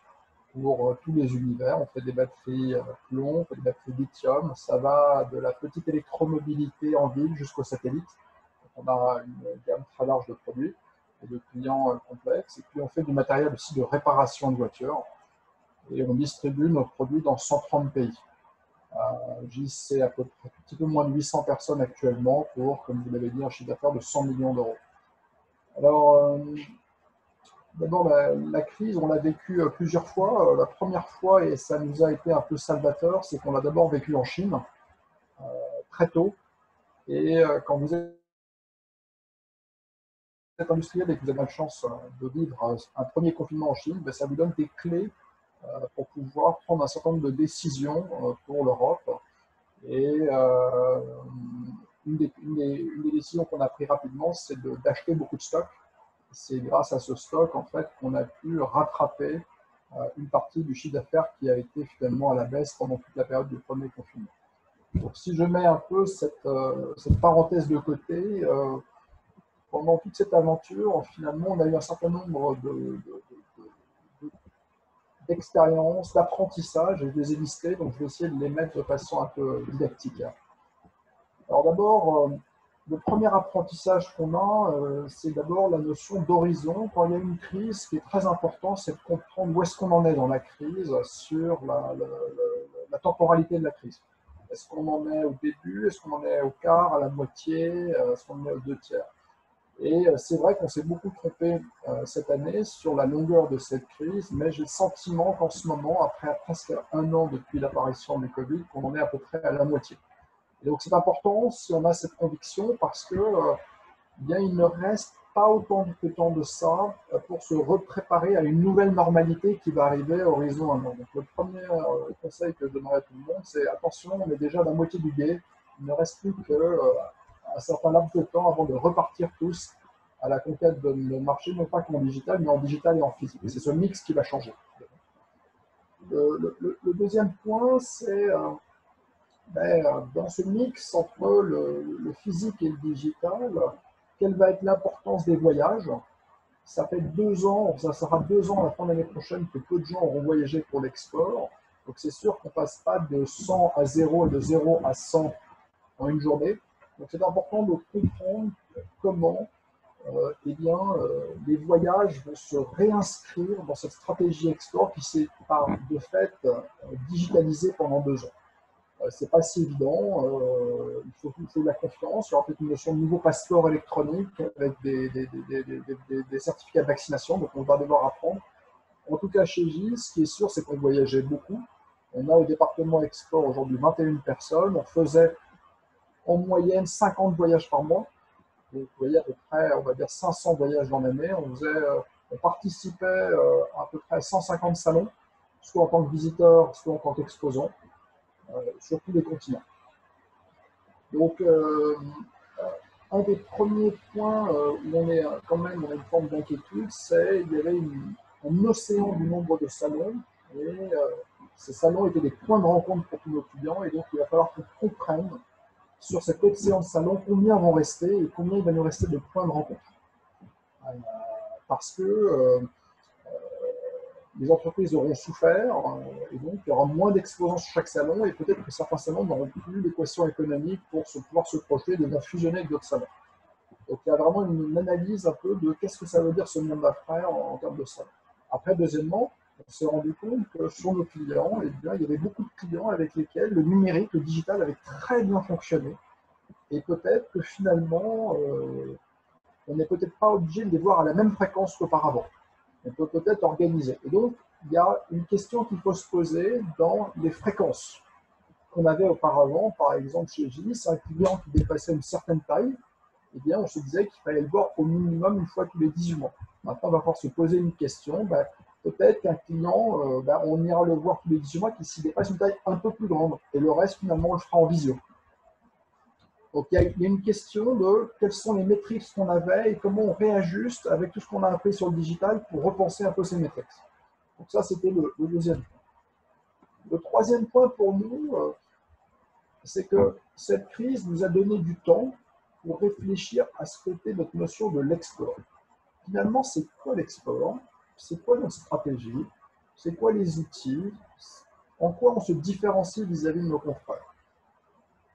pour euh, tous les univers. On fait des batteries euh, plomb, on fait des batteries lithium. Ça va de la petite électromobilité en ville jusqu'au satellite. on a une gamme très large de produits et de clients euh, complexes. Et puis on fait du matériel aussi de réparation de voitures. Et on distribue nos produits dans 130 pays. Euh, JC à peu près un petit peu moins de 800 personnes actuellement pour, comme vous l'avez dit, un chiffre d'affaires de 100 millions d'euros. Alors, D'abord, la, crise, on l'a vécue euh, plusieurs fois. Euh, la première fois, et ça nous a été un peu salvateur, c'est qu'on l'a d'abord vécu en Chine, euh, très tôt. Et quand vous êtes industriel et que vous avez la chance de vivre un premier confinement en Chine, ben, ça vous donne des clés pour pouvoir prendre un certain nombre de décisions pour l'Europe. Et une des, une, des, décisions qu'on a prises rapidement, c'est d'acheter beaucoup de stocks c'est grâce à ce stock en fait qu'on a pu rattraper euh, une partie du chiffre d'affaires qui a été finalement à la baisse pendant toute la période du premier confinement. Donc, si je mets un peu cette, euh, parenthèse de côté, euh, pendant toute cette aventure, finalement, on a eu un certain nombre d'expériences, d'apprentissage, et je les ai listés, donc je vais essayer de les mettre de façon un peu didactique. Alors d'abord, le premier apprentissage qu'on a, euh, c'est d'abord la notion d'horizon. Quand il y a une crise, ce qui est très important, c'est de comprendre où est-ce qu'on en est dans la crise sur la, temporalité de la crise. Est-ce qu'on en est au début? Est-ce qu'on en est au quart, à la moitié? Euh, Est-ce qu'on en est aux deux tiers Et euh, c'est vrai qu'on s'est beaucoup trompé cette année sur la longueur de cette crise, mais j'ai le sentiment qu'en ce moment, après presque un an depuis l'apparition du Covid, qu'on en est à peu près à la moitié. Et donc c'est important si on a cette conviction parce que euh, bien, il ne reste pas autant de temps de ça euh, pour se repréparer à une nouvelle normalité qui va arriver à horizon un an. Donc le premier euh, conseil que je donnerais à tout le monde, c'est attention, on est déjà à la moitié du guet. Il ne reste plus qu'un certain laps de temps avant de repartir tous à la conquête de nos marchés, non pas qu'en digital, mais en digital et en physique. C'est ce mix qui va changer. Le deuxième point, c'est dans ce mix entre le, physique et le digital, quelle va être l'importance des voyages? Ça fait deux ans, ça sera deux ans à la fin de l'année prochaine que peu de gens auront voyagé pour l'export. Donc c'est sûr qu'on ne passe pas de 100 à 0 et de 0 à 100 en une journée. Donc c'est important de comprendre comment euh, eh bien, euh, les voyages vont se réinscrire dans cette stratégie export qui s'est de fait euh, digitalisée pendant deux ans. Euh, c'est pas si évident. Euh, il, faut, de la confiance. Il y aura peut-être une notion de nouveau passeport électronique avec des, certificats de vaccination. Donc, on va devoir apprendre. En tout cas, chez Gilles, ce qui est sûr, c'est qu'on voyageait beaucoup. On a au département export aujourd'hui 21 personnes. On faisait en moyenne 50 voyages par mois. Donc, vous voyez à peu près, on va dire 500 voyages dans l'année. On, euh, on participait à peu près à 150 salons. soit en tant que visiteur, soit en tant qu'exposant, sur tous les continents. Donc, un des premiers points où on est quand même dans une forme d'inquiétude, c'est qu'il y avait un océan du nombre de salons et ces salons étaient des points de rencontre pour tous nos clients et donc il va falloir qu'on comprenne sur cet océan de salons combien vont rester et combien il va nous rester de points de rencontre. Euh, parce que euh, euh, les entreprises auront souffert et donc il y aura moins d'exposants sur chaque salon et peut-être que certains salons n'auront plus l'équation économique pour se, pouvoir se projeter de fusionner avec d'autres salons. Donc il y a vraiment une, analyse un peu de qu'est-ce que ça veut dire ce monde d'affaires en, en termes de salons. Après, deuxièmement, on s'est rendu compte que sur nos clients, eh bien, il y avait beaucoup de clients avec lesquels le numérique, le digital avait très bien fonctionné. Et peut-être que finalement, euh, on n'est peut-être pas obligé de les voir à la même fréquence qu'auparavant. On peut peut-être organiser. Et donc, il y a une question qu'il faut se poser dans les fréquences qu'on avait auparavant. Par exemple, chez Gis, un client qui dépassait une certaine taille, eh bien, on se disait qu'il fallait le voir au minimum une fois tous les 18 mois. Maintenant, on va pouvoir se poser une question. Ben, peut-être qu'un client, euh, ben, on ira le voir tous les 18 mois s'il dépasse une taille un peu plus grande. Et le reste, finalement, on le fera en visio. Donc, il y, a, une question de quelles sont les métriques qu'on avait et comment on réajuste avec tout ce qu'on a appris sur le digital pour repenser un peu ces métriques. Donc, ça, c'était le, deuxième point. Le troisième point pour nous, euh, c'est que cette crise nous a donné du temps pour réfléchir à ce qu'était notre notion de l'export. Finalement, c'est quoi l'export? C'est quoi notre stratégie, c'est quoi les outils, en quoi on se différencie vis-à-vis de nos confrères?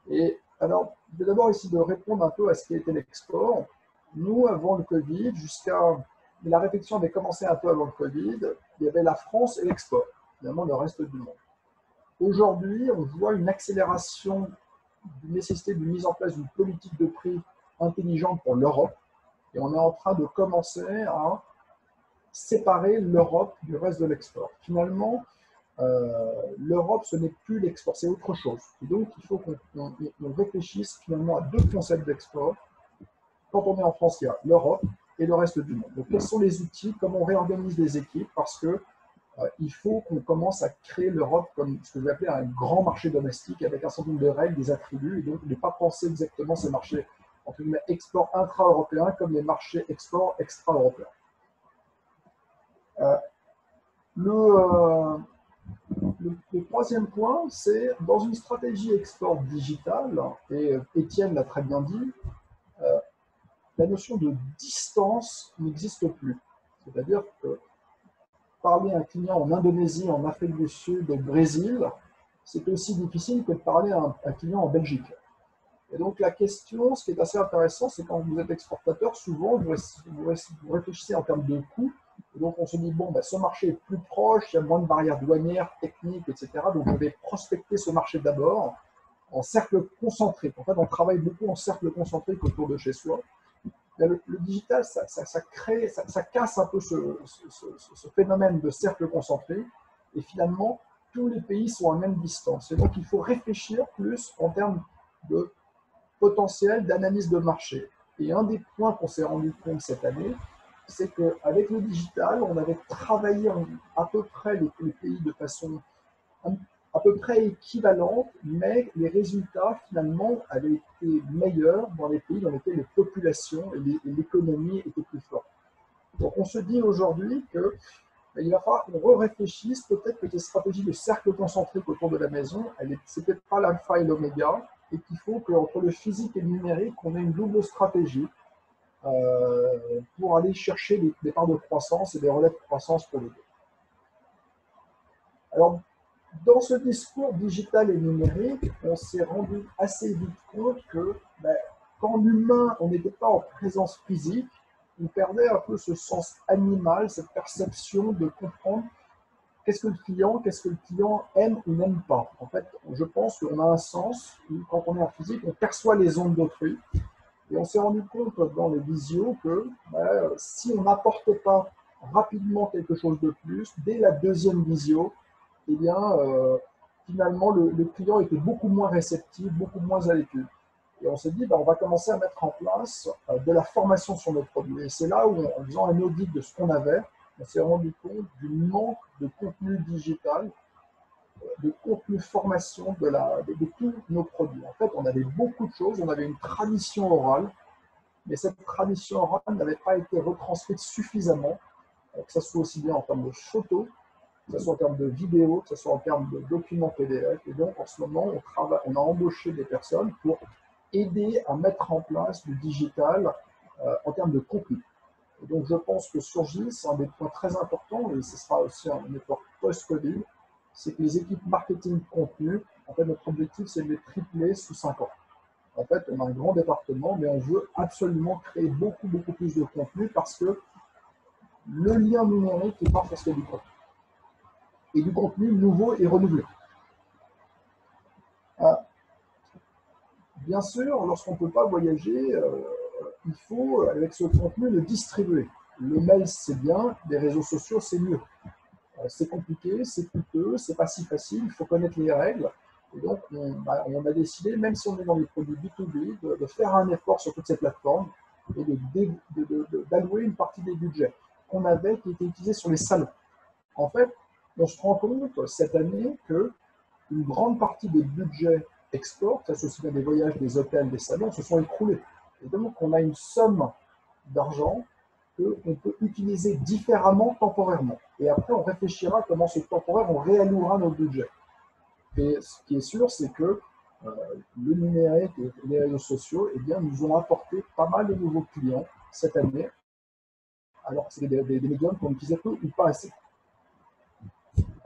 Et alors, d'abord essayer de répondre un peu à ce qui était l'export. Nous, avant le Covid, jusqu'à. La réflexion avait commencé un peu avant le Covid, il y avait la France et l'export, finalement le reste du monde. Aujourd'hui, on voit une accélération d'une nécessité de mise en place d'une politique de prix intelligente pour l'Europe. Et on est en train de commencer à séparer l'Europe du reste de l'export. Finalement, l'Europe, ce n'est plus l'export, c'est autre chose. Et donc, il faut qu'on réfléchisse finalement à deux concepts d'export. Quand on est en France, il y a l'Europe et le reste du monde. Donc, quels sont les outils Comment on réorganise les équipes Parce que euh, il faut qu'on commence à créer l'Europe comme ce que je vais appeler un grand marché domestique avec un certain nombre de règles, des attributs, et donc ne pas penser exactement ces marchés entre guillemets export intra-européens comme les marchés export extra-européens. Euh, euh, le, troisième point, c'est dans une stratégie export digital, et Étienne l'a très bien dit, euh, la notion de distance n'existe plus. C'est-à-dire que parler à un client en Indonésie, en Afrique du Sud, au Brésil, c'est aussi difficile que de parler à un, client en Belgique. Et donc la question, ce qui est assez intéressant, c'est quand vous êtes exportateur, souvent vous, réfléchissez en termes de coûts donc on se dit, bon, ben, ce marché est plus proche, il y a moins de barrières douanières, techniques, etc. Donc je vais prospecter ce marché d'abord en cercle concentrique. En fait, on travaille beaucoup en cercle concentrique autour de chez soi. Le, digital, ça, casse un peu ce, phénomène de cercle concentrique. Et finalement, tous les pays sont à même distance. Et donc, il faut réfléchir plus en termes de potentiel d'analyse de marché. Et un des points qu'on s'est rendu compte cette année, c'est qu'avec le digital, on avait travaillé à peu près les, pays de façon à peu près équivalente, mais les résultats finalement avaient été meilleurs dans les pays dans lesquels les populations et l'économie étaient plus fortes. Donc on se dit aujourd'hui que ben, il va falloir qu'on réfléchisse peut-être que ces stratégies de cercle concentrique autour de la maison, c'est peut-être pas l'alpha et l'oméga, et qu'il faut qu'entre le physique et le numérique, on ait une double stratégie euh, pour aller chercher des, parts de croissance et des relais de croissance pour les deux. Alors, dans ce discours digital et numérique, on s'est rendu assez vite compte que ben, quand l'humain, on n'était pas en présence physique, on perdait un peu ce sens animal, cette perception de comprendre qu'est-ce que le client, qu'est-ce que le client aime ou n'aime pas. En fait, je pense qu'on a un sens où, quand on est en physique, on perçoit les ondes d'autrui. Et on s'est rendu compte dans les visios que ben, si on n'apporte pas rapidement quelque chose de plus, dès la deuxième visio, eh bien, euh, finalement, le, client était beaucoup moins réceptif, beaucoup moins à l'étude. Et on s'est dit, ben, on va commencer à mettre en place euh, de la formation sur nos produits. Et c'est là où, en faisant un audit de ce qu'on avait, on s'est rendu compte du manque de contenu digital, de contenu formation de, tous nos produits. En fait, on avait beaucoup de choses, on avait une tradition orale, mais cette tradition orale n'avait pas été retranscrite suffisamment, que ce soit aussi bien en termes de photos, que ce soit en termes de vidéos, que ce soit en termes de documents PDF. Et donc, en ce moment, on, travaille, on a embauché des personnes pour aider à mettre en place du digital euh, en termes de contenu. Donc, je pense que sur Gilles, c'est un des points très importants, et ce sera aussi un effort post-Covid, c'est que les équipes marketing contenu, en fait, notre objectif, c'est de les tripler sous 5 ans. En fait, on a un grand département, mais on veut absolument créer beaucoup, beaucoup plus de contenu parce que le lien numérique est pas forcément du contenu. Et du contenu nouveau et renouvelé. Ah. Bien sûr, lorsqu'on ne peut pas voyager, euh, il faut, avec ce contenu, le distribuer. Le mail, c'est bien, les réseaux sociaux, c'est mieux. Euh, c'est compliqué, c'est coûteux, c'est pas si facile, il faut connaître les règles. Et donc, bah, on, a décidé, même si on est dans les produits B2B, de, faire un effort sur toutes ces plateformes et d'allouer une partie des budgets qu'on avait qui étaient utilisés sur les salons. En fait, on se rend compte cette année que une grande partie des budgets export, ça aussi bien des voyages, des hôtels, des salons, se sont écroulés. Et donc, on a une somme d'argent qu'on peut utiliser différemment temporairement. Et après, on réfléchira comment ce temporaire, on réallouera nos budgets. Et ce qui est sûr, c'est que euh, le numérique et les réseaux sociaux eh bien, nous ont apporté pas mal de nouveaux clients cette année, alors c'est des, des, médiums qu'on utilisait peu ou pas assez.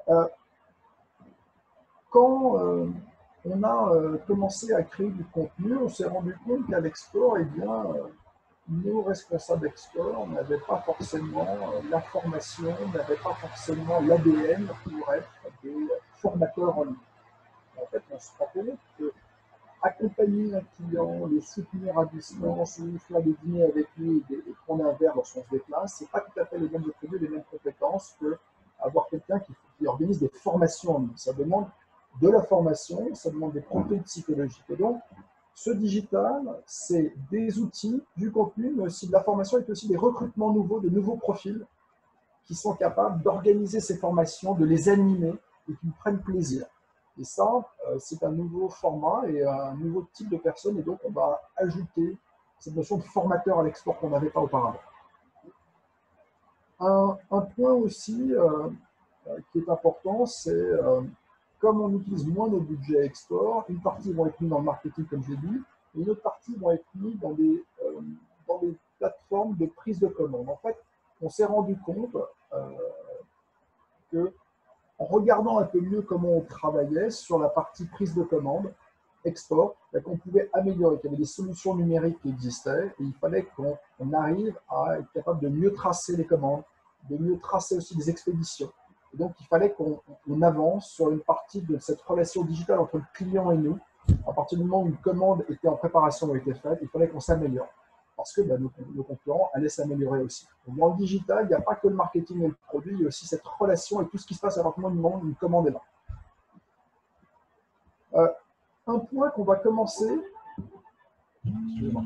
Euh, quand euh, on a commencé à créer du contenu, on s'est rendu compte qu'à l'export, eh bien, nos responsables export n'avaient pas forcément la formation, n'avaient pas forcément l'ADN pour être des formateurs en ligne en fait, on se rend compte que accompagner un client, le soutenir à distance, ou faire des dîners avec lui et, prendre un verre lorsqu'on se déplace, ce n'est pas tout à fait les mêmes produits, les mêmes compétences que avoir quelqu'un qui, organise des formations en ligne. Ça demande de la formation, ça demande des produits psychologiques. Et donc, ce digital, c'est des outils, du contenu, mais aussi de la formation et aussi des recrutements nouveaux, de nouveaux profils qui sont capables d'organiser ces formations, de les animer et qui prennent plaisir. Et ça, euh, c'est un nouveau format et un nouveau type de personne. Et donc, on va ajouter cette notion de formateur à l'export qu'on n'avait pas auparavant. Un, point aussi euh, qui est important, c'est euh, comme on utilise moins nos budgets export, une partie vont être mis dans le marketing, comme j'ai dit, et une autre partie vont être mis dans des, dans des plateformes de prise de commande. En fait, on s'est rendu compte que en regardant un peu mieux comment on travaillait sur la partie prise de commande, export, ben, qu'on pouvait améliorer, qu'il y avait des solutions numériques qui existaient et il fallait qu'on arrive à être capable de mieux tracer les commandes, de mieux tracer aussi les expéditions. Et donc, il fallait qu'on avance sur une partie de cette relation digitale entre le client et nous. À partir du moment où une commande était en préparation ou était faite, il fallait qu'on s'améliore parce que bah, nos, concurrents allaient s'améliorer aussi. dans le digital, il n'y a pas que le marketing et le produit, il y a aussi cette relation et tout ce qui se passe à partir du moment où une commande est là. Euh, un point qu'on va commencer, excusez-moi,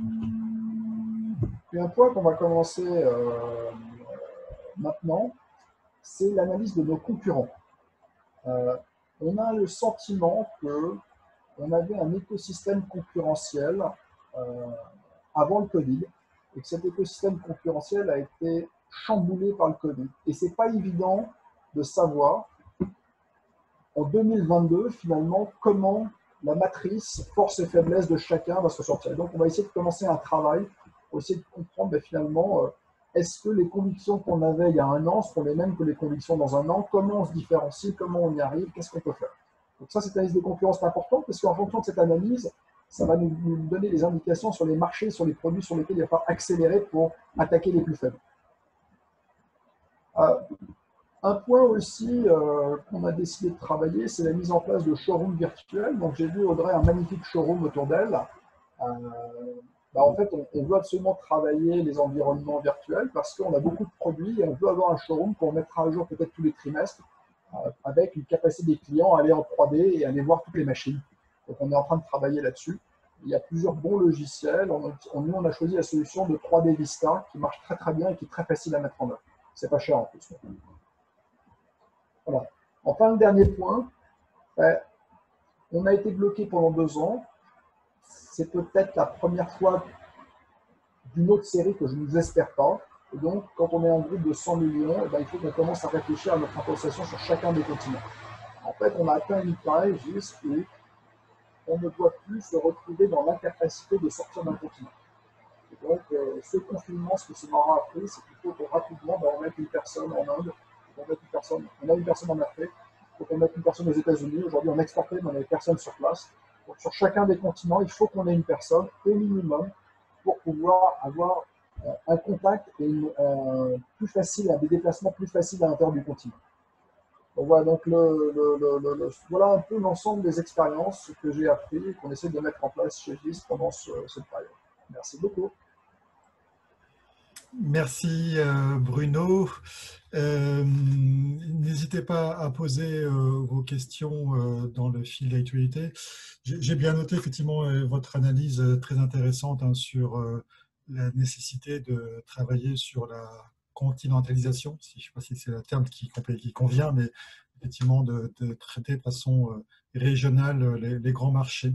un point qu'on va commencer euh, maintenant, c'est l'analyse de nos concurrents. Euh, on a le sentiment que on avait un écosystème concurrentiel avant le Covid et que cet écosystème concurrentiel a été chamboulé par le Covid. Et ce n'est pas évident de savoir en 2022 finalement comment la matrice force et faiblesse de chacun va se sortir. donc on va essayer de commencer un travail pour essayer de comprendre ben, finalement euh, est-ce que les convictions qu'on avait il y a un an seront les mêmes que les convictions dans un an? Comment on se différencie? Comment on y arrive? Qu'est-ce qu'on peut faire? Donc ça, cette analyse de concurrence est importante parce qu'en fonction de cette analyse, ça va nous, donner des indications sur les marchés, sur les produits sur lesquels il va falloir accélérer pour attaquer les plus faibles. Euh, un point aussi euh, qu'on a décidé de travailler, c'est la mise en place de showrooms virtuels. Donc j'ai vu Audrey un magnifique showroom autour d'elle. Euh, bah, en fait, on, veut absolument travailler les environnements virtuels parce qu'on a beaucoup de produits et on veut avoir un showroom qu'on mettra à jour peut-être tous les trimestres avec une capacité des clients à aller en 3D et aller voir toutes les machines. Donc on est en train de travailler là-dessus. Il y a plusieurs bons logiciels. On, nous, on a choisi la solution de 3D Vista qui marche très très bien et qui est très facile à mettre en œuvre. C'est pas cher en plus. Voilà. Enfin, le dernier point, ben, on a été bloqué pendant deux ans. C'est peut-être la première fois d'une autre série que je ne vous espère pas. Et donc, quand on est un groupe de 100 millions, eh ben, il faut qu'on commence à réfléchir à notre implantation sur chacun des continents. En fait, on a atteint une taille juste où on ne doit plus se retrouver dans l'incapacité de sortir d'un continent. Et donc, euh, ce confinement, ce que ça m'aura appris, c'est faut que rapidement, ben, on une personne en Inde, on, une personne, on a une personne en Afrique, qu'on mette une personne aux États-Unis. Aujourd'hui, on exporte, mais on a personne sur place. Sur chacun des continents, il faut qu'on ait une personne au minimum pour pouvoir avoir euh, un contact et euh, plus facile, des déplacements plus faciles à l'intérieur du continent. Donc voilà, donc le, voilà un peu l'ensemble des expériences que j'ai appris et qu'on essaie de mettre en place chez GIS pendant cette période. Merci beaucoup. Merci euh, Bruno. N'hésitez pas à poser vos questions dans le fil d'actualité. J'ai bien noté effectivement votre analyse très intéressante hein, sur la nécessité de travailler sur la continentalisation, si, je ne sais pas si c'est le terme qui, convient, mais effectivement de, traiter de façon euh, régionale euh, les, grands marchés.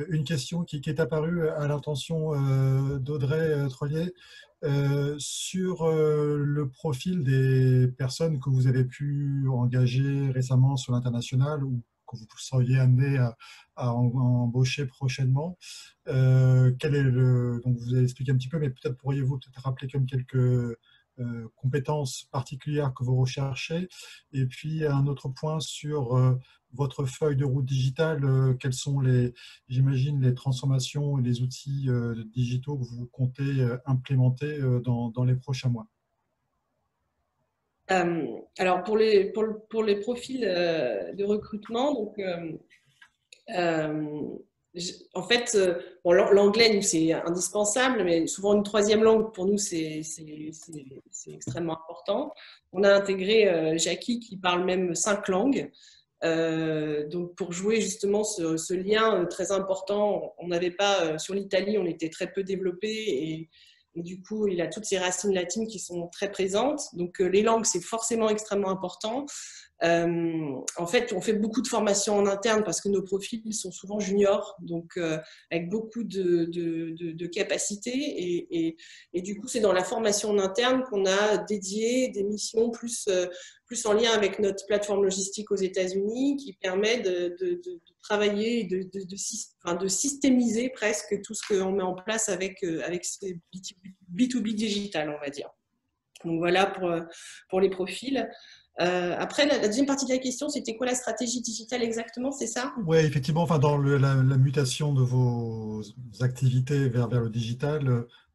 Euh, une question qui, est apparue à l'intention d'Audrey Trollier sur le profil des personnes que vous avez pu engager récemment sur l'international ou que vous seriez amené à, embaucher prochainement. quel est donc vous avez expliqué un petit peu, mais peut-être pourriez-vous peut-être rappeler comme quelques euh, compétences particulières que vous recherchez. Et puis, un autre point sur euh, votre feuille de route digitale, euh, quelles sont les, j'imagine, les transformations et les outils digitaux que vous comptez implémenter dans, les prochains mois? Alors pour les, pour, les profils de recrutement, donc, en fait, euh, l'anglais, c'est indispensable, mais souvent une troisième langue, pour nous, c'est extrêmement important. On a intégré euh, Jackie qui parle même cinq langues. Euh, donc, pour jouer justement ce, lien très important, on n'avait pas, sur l'Italie, on était très peu développé et, et, du coup, il a toutes ces racines latines qui sont très présentes. Donc, les langues, c'est forcément extrêmement important. Euh, en fait, on fait beaucoup de formations en interne parce que nos profils sont souvent juniors, donc euh, avec beaucoup de, capacités. Et, du coup, c'est dans la formation en interne qu'on a dédié des missions plus, euh, en lien avec notre plateforme logistique aux États-Unis qui permet de, travailler et de, systémiser presque tout ce qu'on met en place avec, ce B2B digital, on va dire. Donc voilà pour les profils. Euh, après, la, deuxième partie de la question, c'était quoi la stratégie digitale exactement, c'est ça? Oui, effectivement, enfin, dans la, mutation de vos activités vers, vers le digital,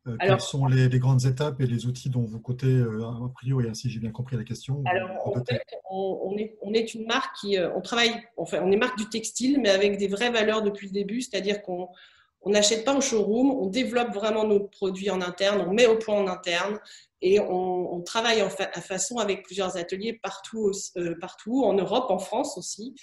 euh, quelles sont les, grandes étapes et les outils dont vous comptez, euh, a priori, si j'ai bien compris la question Alors, en fait, on, est, on, est, une marque qui, on travaille, enfin, on est marque du textile, mais avec des vraies valeurs depuis le début, c'est-à-dire qu'on on n'achète pas en showroom, on développe vraiment nos produits en interne, on met au point en interne et on, travaille en façon avec plusieurs ateliers partout, euh, partout, en Europe, en France aussi.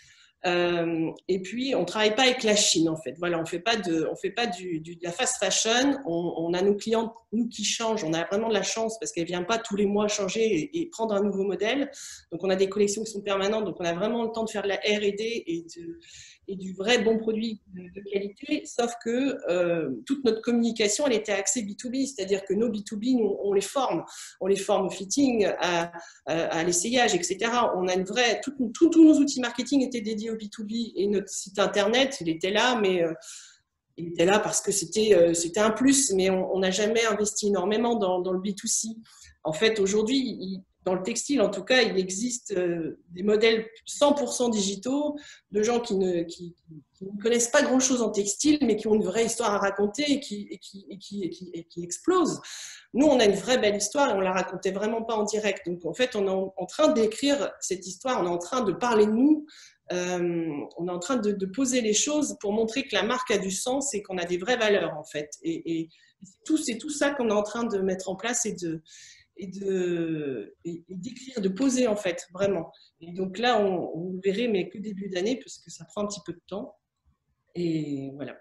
Euh, et puis, on ne travaille pas avec la Chine, en fait. Voilà, on ne fait pas de, on fait pas du, de la fast fashion. On, a nos clients, nous, qui changent. On a vraiment de la chance parce qu'elle ne vient pas tous les mois changer et, et, prendre un nouveau modèle. Donc, on a des collections qui sont permanentes. Donc, on a vraiment le temps de faire de la R&D et de, et du vrai bon produit de, qualité, sauf que euh, toute notre communication, elle était axée B2B, c'est-à-dire que nos B2B, nous, on les forme, on les forme au fitting, à, l'essayage, etc. On a une vraie, tous nos outils marketing étaient dédiés au B2B et notre site internet, il était là, mais euh, il était là parce que c'était euh, un plus, mais on n'a jamais investi énormément dans, dans, le B2C. En fait, aujourd'hui, dans le textile, en tout cas, il existe euh, des modèles 100% digitaux de gens qui ne, ne, connaissent pas grand-chose en textile, mais qui ont une vraie histoire à raconter et qui, explosent. Nous, on a une vraie belle histoire et on la racontait vraiment pas en direct. Donc, en fait, on est en, train d'écrire cette histoire, on est en train de parler de nous, euh, on est en train de, de, poser les choses pour montrer que la marque a du sens et qu'on a des vraies valeurs, en fait. Et, c'est tout ça qu'on est en train de mettre en place et de et d'écrire, de poser en fait, vraiment. Et donc là, on, on verrait, mais que début d'année, parce que ça prend un petit peu de temps. Et voilà.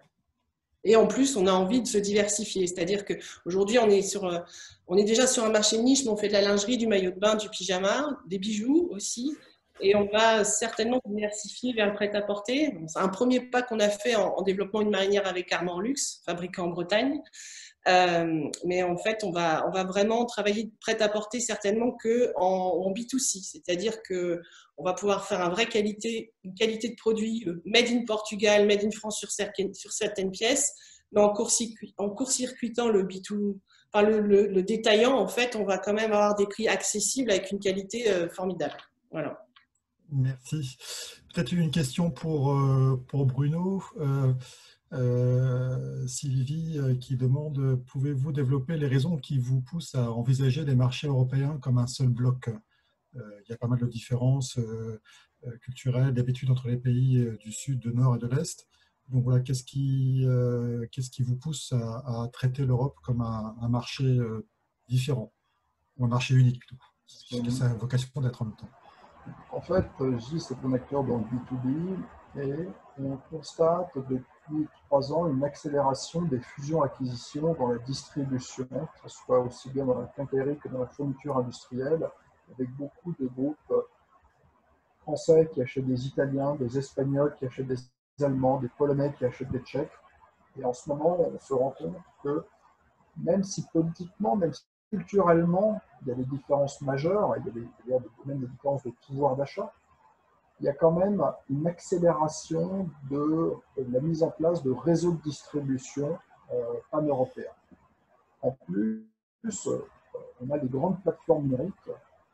Et en plus, on a envie de se diversifier. C'est-à-dire qu'aujourd'hui, on, est euh, on est déjà sur un marché niche, mais on fait de la lingerie, du maillot de bain, du pyjama, des bijoux aussi. Et on va certainement diversifier vers le prêt-à-porter. C'est un premier pas qu'on a fait en, développant une marinière avec Armand Luxe, fabriquée en Bretagne. Euh, mais en fait, on va, on vraiment travailler prêt-à-porter certainement qu'en en, B2C. C'est-à-dire qu'on va pouvoir faire un vrai qualité, une qualité de produit euh, made in Portugal, made in France sur certaines, pièces, mais en court-circuitant le B2, enfin le, détaillant, en fait, on va quand même avoir des prix accessibles avec une qualité euh, formidable. Voilà. Merci. Peut-être une question pour, pour Bruno. Sylvie euh, qui demande pouvez-vous développer les raisons qui vous poussent à envisager les marchés européens comme un seul bloc? Euh, Il y a pas mal de différences culturelles, d'habitudes entre les pays du sud, du nord et de l'est. Donc voilà, qu'est-ce qui, qu'est-ce qui vous pousse à, traiter l'Europe comme un, marché différent, ou un marché unique plutôt? Qu'est-ce que ça a vocation d'être en même temps. En fait, J, c'est un acteur dans le B2B et on constate depuis trois ans une accélération des fusions-acquisitions dans la distribution, que ce soit aussi bien dans la quincaillerie que dans la fourniture industrielle, avec beaucoup de groupes français qui achètent des Italiens, des Espagnols qui achètent des Allemands, des Polonais qui achètent des Tchèques. Et en ce moment, on se rend compte que même si politiquement, même si culturellement, il y a des différences majeures, il y a même des différences de pouvoir d'achat, il y a quand même une accélération de, la mise en place de réseaux de distribution euh, pan-européens. En plus, euh, on a des grandes plateformes numériques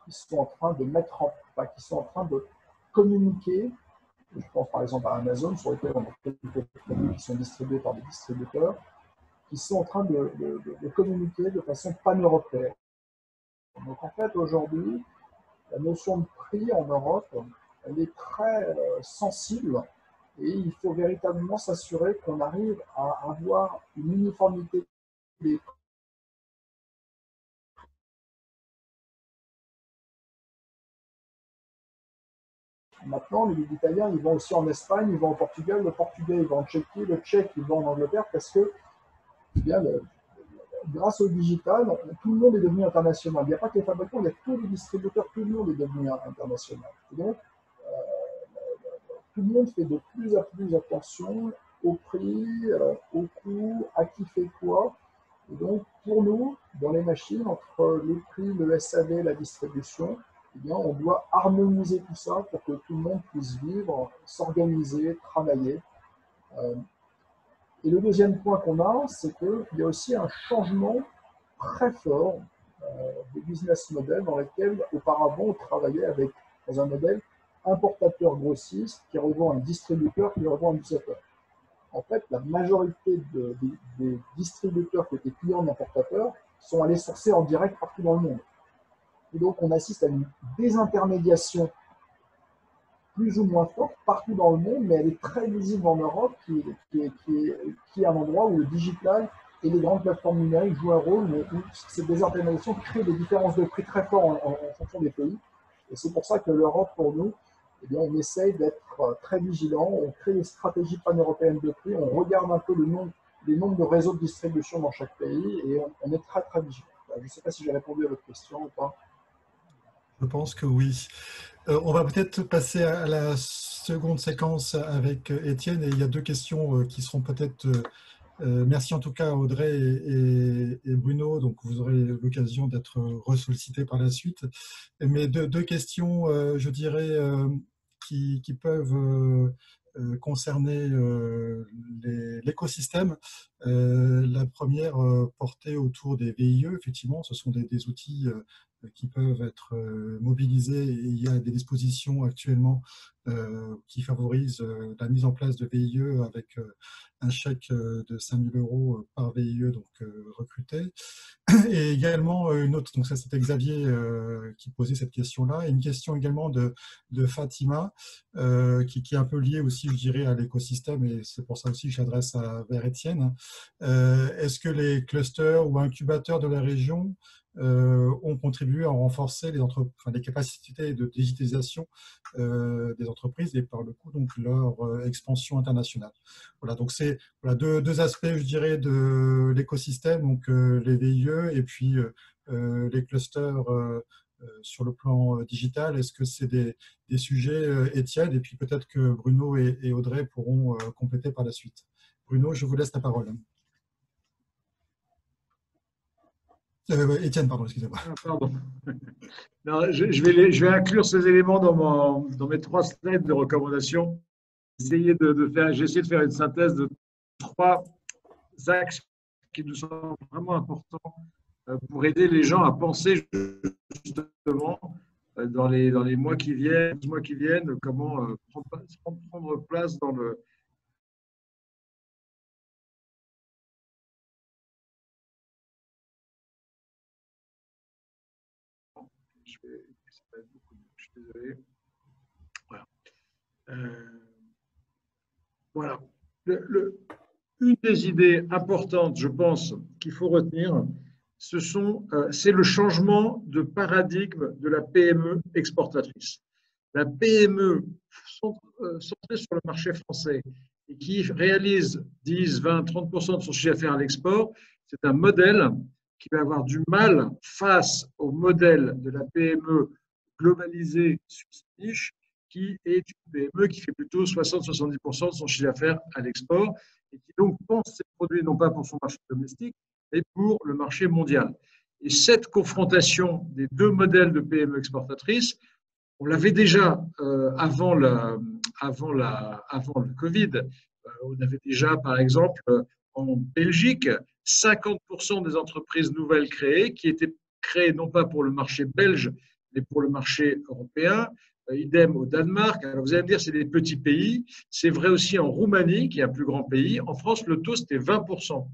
qui sont en train de mettre en, qui sont en train de communiquer. Je pense par exemple à Amazon, sur lesquels on a quelques produits qui sont distribués par des distributeurs, qui sont en train de, de communiquer de façon pan-européenne. Donc en fait, aujourd'hui, la notion de prix en Europe elle est très euh, sensible et il faut véritablement s'assurer qu'on arrive à avoir une uniformité des Maintenant, les Italiens, ils vont aussi en Espagne, ils vont au Portugal, le Portugais, ils vont en Tchéquie, le Tchèque, ils vont en Angleterre parce que, eh bien, grâce au digital, tout le monde est devenu international. Il n'y a pas que les fabricants, il y a tous les distributeurs, tout le monde est devenu international. donc, tout le monde fait de plus en plus attention au prix, euh, au coût, à qui fait quoi. Et donc, pour nous, dans les machines, entre le prix, le SAV, la distribution, eh bien, on doit harmoniser tout ça pour que tout le monde puisse vivre, s'organiser, travailler. Euh, et le deuxième point qu'on a, c'est qu'il y a aussi un changement très fort euh, des business models dans lesquels auparavant on travaillait avec dans un modèle importateur grossiste qui revend un distributeur qui revend un utilisateur. En fait, la majorité des distributeurs qui étaient clients d'importateurs sont allés sourcer en direct partout dans le monde. Et donc, on assiste à une désintermédiation plus ou moins forte partout dans le monde, mais elle est très visible en Europe, qui, est, un endroit où le digital et les grandes plateformes numériques jouent un rôle, mais où cette désintermédiation crée des différences de prix très fortes en fonction des pays. Et c'est pour ça que l'Europe, pour nous, eh on essaye d'être euh, très vigilant, on crée des stratégies pan-européennes de prix, on regarde un peu les nombres de réseaux de distribution dans chaque pays et on, est très très vigilant. Je ne sais pas si j'ai répondu à votre question ou pas. Je pense que oui. Euh, on va peut-être passer à la seconde séquence avec euh, Étienne et il y a deux questions qui seront peut-être euh, merci en tout cas Audrey et, Bruno, donc vous aurez l'occasion d'être ressollicités par la suite. Mais deux, questions, euh, je dirais, euh, qui, peuvent concerner l'écosystème. la première portée autour des VIE, effectivement, ce sont des outils qui peuvent être mobilisés et il y a des dispositions actuellement qui favorisent la mise en place de VIE avec un chèque euh, de 5 000 euros euh, par VIE donc euh, recruté. Et également une autre, donc ça c'était Xavier qui posait cette question-là, et une question également de, Fatima qui, qui, est un peu liée aussi, je dirais, à l'écosystème, et c'est pour ça aussi que j'adresse vers Étienne. Est-ce que les clusters ou incubateurs de la région ont contribué à renforcer les, capacités de digitalisation des entreprises et par le coup donc leur expansion internationale. Voilà, donc c'est deux, aspects, je dirais, de l'écosystème, donc les VIE et puis les clusters sur le plan digital. Est-ce que c'est des, des, sujets, Étienne? Et puis peut-être que Bruno et, Audrey pourront compléter par la suite. Bruno, je vous laisse la parole. Euh, Étienne, pardon, excusez-moi. Ah, pardon. je, vais inclure ces éléments dans, mes trois slides de recommandations. Essayer de, de faire, de faire une synthèse de trois axes qui nous sont vraiment importants euh, pour aider les gens à penser justement euh, dans les, mois qui viennent, mois qui viennent, comment prendre place dans le, Voilà. Euh, une des idées importantes, je pense, qu'il faut retenir, ce euh, c'est le changement de paradigme de la PME exportatrice. La PME euh, centrée sur le marché français et qui réalise 10, 20, 30% de son chiffre d'affaires à l'export, c'est un modèle qui va avoir du mal face au modèle de la PME globalisée cette niche, qui est une PME qui fait plutôt 60-70% de son chiffre d'affaires à l'export et qui donc pense ses produits non pas pour son marché domestique, mais pour le marché mondial. Et cette confrontation des deux modèles de PME exportatrices, on l'avait déjà euh, avant, le Covid. Euh, on avait déjà, par exemple, en Belgique, 50% des entreprises nouvelles créées qui étaient créées non pas pour le marché belge, mais pour le marché européen. Euh, idem au Danemark. Alors vous allez me dire, c'est des petits pays. C'est vrai aussi en Roumanie, qui est un plus grand pays. En France, le taux, c'était 20%.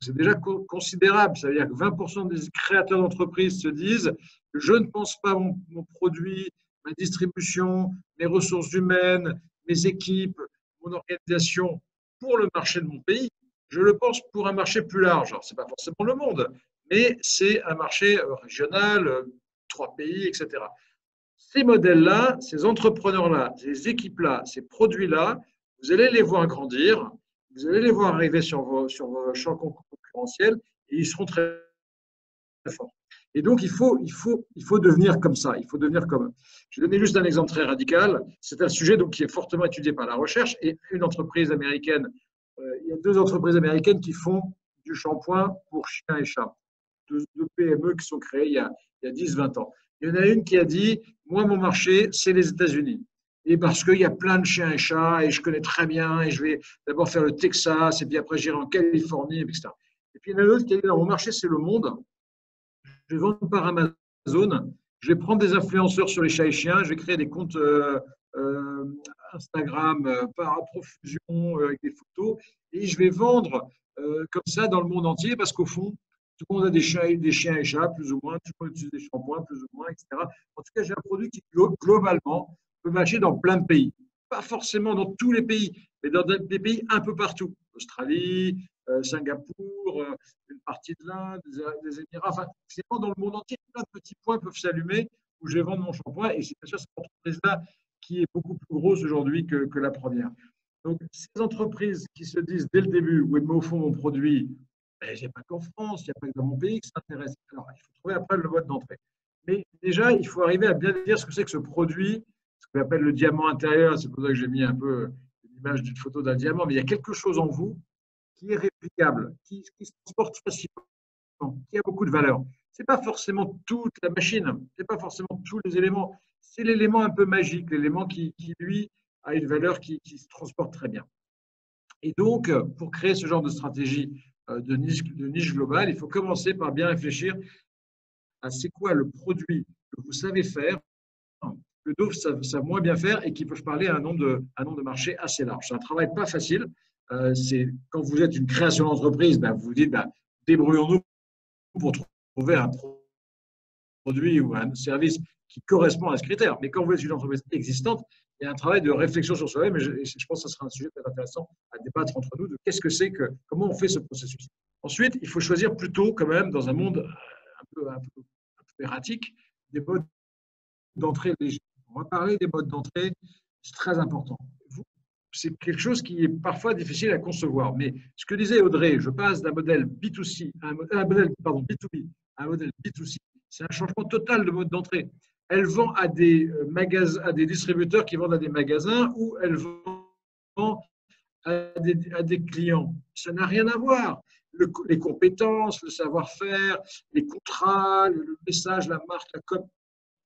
C'est déjà considérable. Ça veut dire que 20% des créateurs d'entreprises se disent je ne pense pas mon, produit, ma distribution, mes ressources humaines, mes équipes, mon organisation pour le marché de mon pays, je le pense pour un marché plus large. Ce n'est pas forcément le monde, mais c'est un marché euh, régional, euh, trois pays, etc. Ces modèles-là, ces entrepreneurs-là, ces équipes-là, ces produits-là, vous allez les voir grandir, vous allez les voir arriver sur vos, sur vos champs concurrentiels et ils seront très, forts. Et donc, il faut, il, faut, il faut devenir comme ça, il faut devenir comme Je vais donner juste un exemple très radical. C'est un sujet donc, qui est fortement étudié par la recherche et une entreprise américaine euh, il y a deux entreprises américaines qui font du shampoing pour chiens et chats. Deux, PME qui sont créées il y a, a 10-20 ans. Il y en a une qui a dit Moi, mon marché, c'est les États-Unis. Et parce qu'il y a plein de chiens et chats, et je connais très bien, et je vais d'abord faire le Texas, et puis après j'irai en Californie, etc. Et puis il y en a une autre qui a dit mon marché, c'est le monde. Je vais vendre par Amazon. Je vais prendre des influenceurs sur les chats et chiens. Je vais créer des comptes euh, euh, Instagram euh, par profusion avec des photos et je vais vendre comme ça dans le monde entier parce qu'au fond, tout le monde a des chiens, des chiens et chats, plus ou moins, tout le monde utilise des shampoings, plus ou moins, etc. En tout cas, j'ai un produit qui, globalement, peut marcher dans plein de pays. Pas forcément dans tous les pays, mais dans des pays un peu partout. Australie, Singapour, une partie de l'Inde, des, Émirats, enfin, finalement, dans le monde entier, plein de petits points peuvent s'allumer où je vais vendre mon shampoing. Et c'est bien sûr cette entreprise-là qui est beaucoup plus grosse aujourd'hui que, que, la première. Donc, ces entreprises qui se disent dès le début, oui, mais au fond, mon produit, ben, il n'y pas qu'en France, il n'y a pas que dans mon pays que ça intéresse. Alors, il faut trouver après le mode d'entrée. Mais déjà, il faut arriver à bien dire ce que c'est que ce produit, ce qu'on appelle le diamant intérieur. C'est pour ça que j'ai mis un peu l'image d'une photo d'un diamant, mais il y a quelque chose en vous qui est réplicable, qui, qui se transporte facilement, qui a beaucoup de valeur. Ce n'est pas forcément toute la machine, ce n'est pas forcément tous les éléments, c'est l'élément un peu magique, l'élément qui, lui, a une valeur qui, se transporte très bien. Et donc, pour créer ce genre de stratégie euh, de niche, de niche globale, il faut commencer par bien réfléchir à c'est quoi le produit que vous savez faire, que d'autres savent, moins bien faire et qui peuvent parler à un nombre de, un de marchés assez large. C'est un travail pas facile. Euh, c'est quand vous êtes une création d'entreprise, ben, vous vous dites ben, débrouillons-nous pour trouver un produit ou un service qui correspond à ce critère. Mais quand vous êtes une entreprise existante, il y a un travail de réflexion sur soi-même, je, pense que ce sera un sujet très intéressant à débattre entre nous de qu'est-ce que c'est que, comment on fait ce processus. Ensuite, il faut choisir plutôt quand même dans un monde un peu, un peu, erratiques, des modes d'entrée légers. On va parler des modes d'entrée, c'est très important. C'est quelque chose qui est parfois difficile à concevoir. Mais ce que disait Audrey, je passe d'un modèle B2C à un modèle pardon, B2B à un modèle B2C. C'est un changement total de mode d'entrée. Elle vend à des, euh, à des distributeurs qui vendent à des magasins ou elle vend à des, clients. Ça n'a rien à voir. les compétences, le savoir-faire, les contrats, le message, la marque, la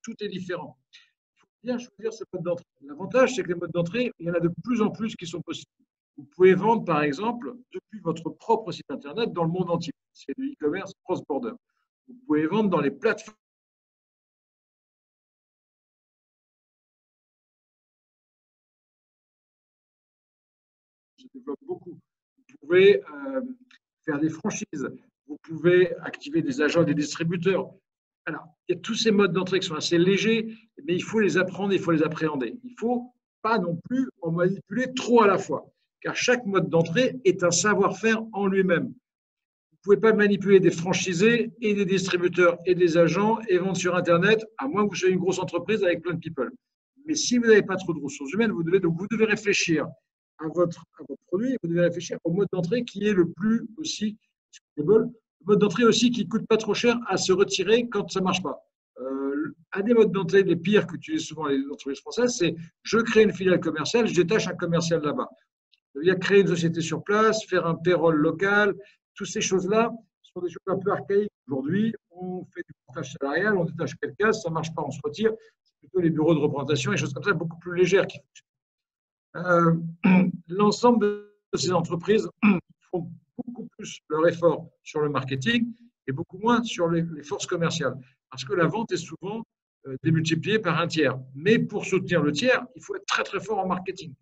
tout est différent. Il faut bien choisir ces modes d'entrée. L'avantage, c'est que les modes d'entrée, il y en a de plus en plus qui sont possibles. Vous pouvez vendre, par exemple, depuis votre propre site Internet dans le monde entier. C'est du e-commerce cross-border. Vous pouvez vendre dans les plateformes se développe beaucoup. Vous pouvez euh, faire des franchises, vous pouvez activer des agents, des distributeurs. Alors, il y a tous ces modes d'entrée qui sont assez légers, mais il faut les apprendre, il faut les appréhender. Il ne faut pas non plus en manipuler trop à la fois, car chaque mode d'entrée est un savoir-faire en lui-même. Vous ne pouvez pas manipuler des franchisés et des distributeurs et des agents et vendre sur Internet, à moins que vous soyez une grosse entreprise avec plein de people. Mais si vous n'avez pas trop de ressources humaines, vous devez, donc vous devez réfléchir à votre, à votre produit vous devez réfléchir au mode d'entrée qui est le plus aussi le mode d'entrée aussi qui ne coûte pas trop cher à se retirer quand ça ne marche pas. Euh, un des modes d'entrée les pires qu'utilisent souvent les entreprises françaises, c'est je crée une filiale commerciale, je détache un commercial là-bas. Il y a créer une société sur place, faire un payroll local, toutes ces choses-là sont des choses un peu archaïques. Aujourd'hui, on fait du portage salarial, on détache quelqu'un, ça ne marche pas, on se retire. C'est plutôt les bureaux de représentation et choses comme ça, beaucoup plus légères qui. Euh, L'ensemble de ces entreprises font beaucoup plus leur effort sur le marketing et beaucoup moins sur les, forces commerciales. Parce que la vente est souvent euh, démultipliée par un tiers. Mais pour soutenir le tiers, il faut être très très fort en marketing.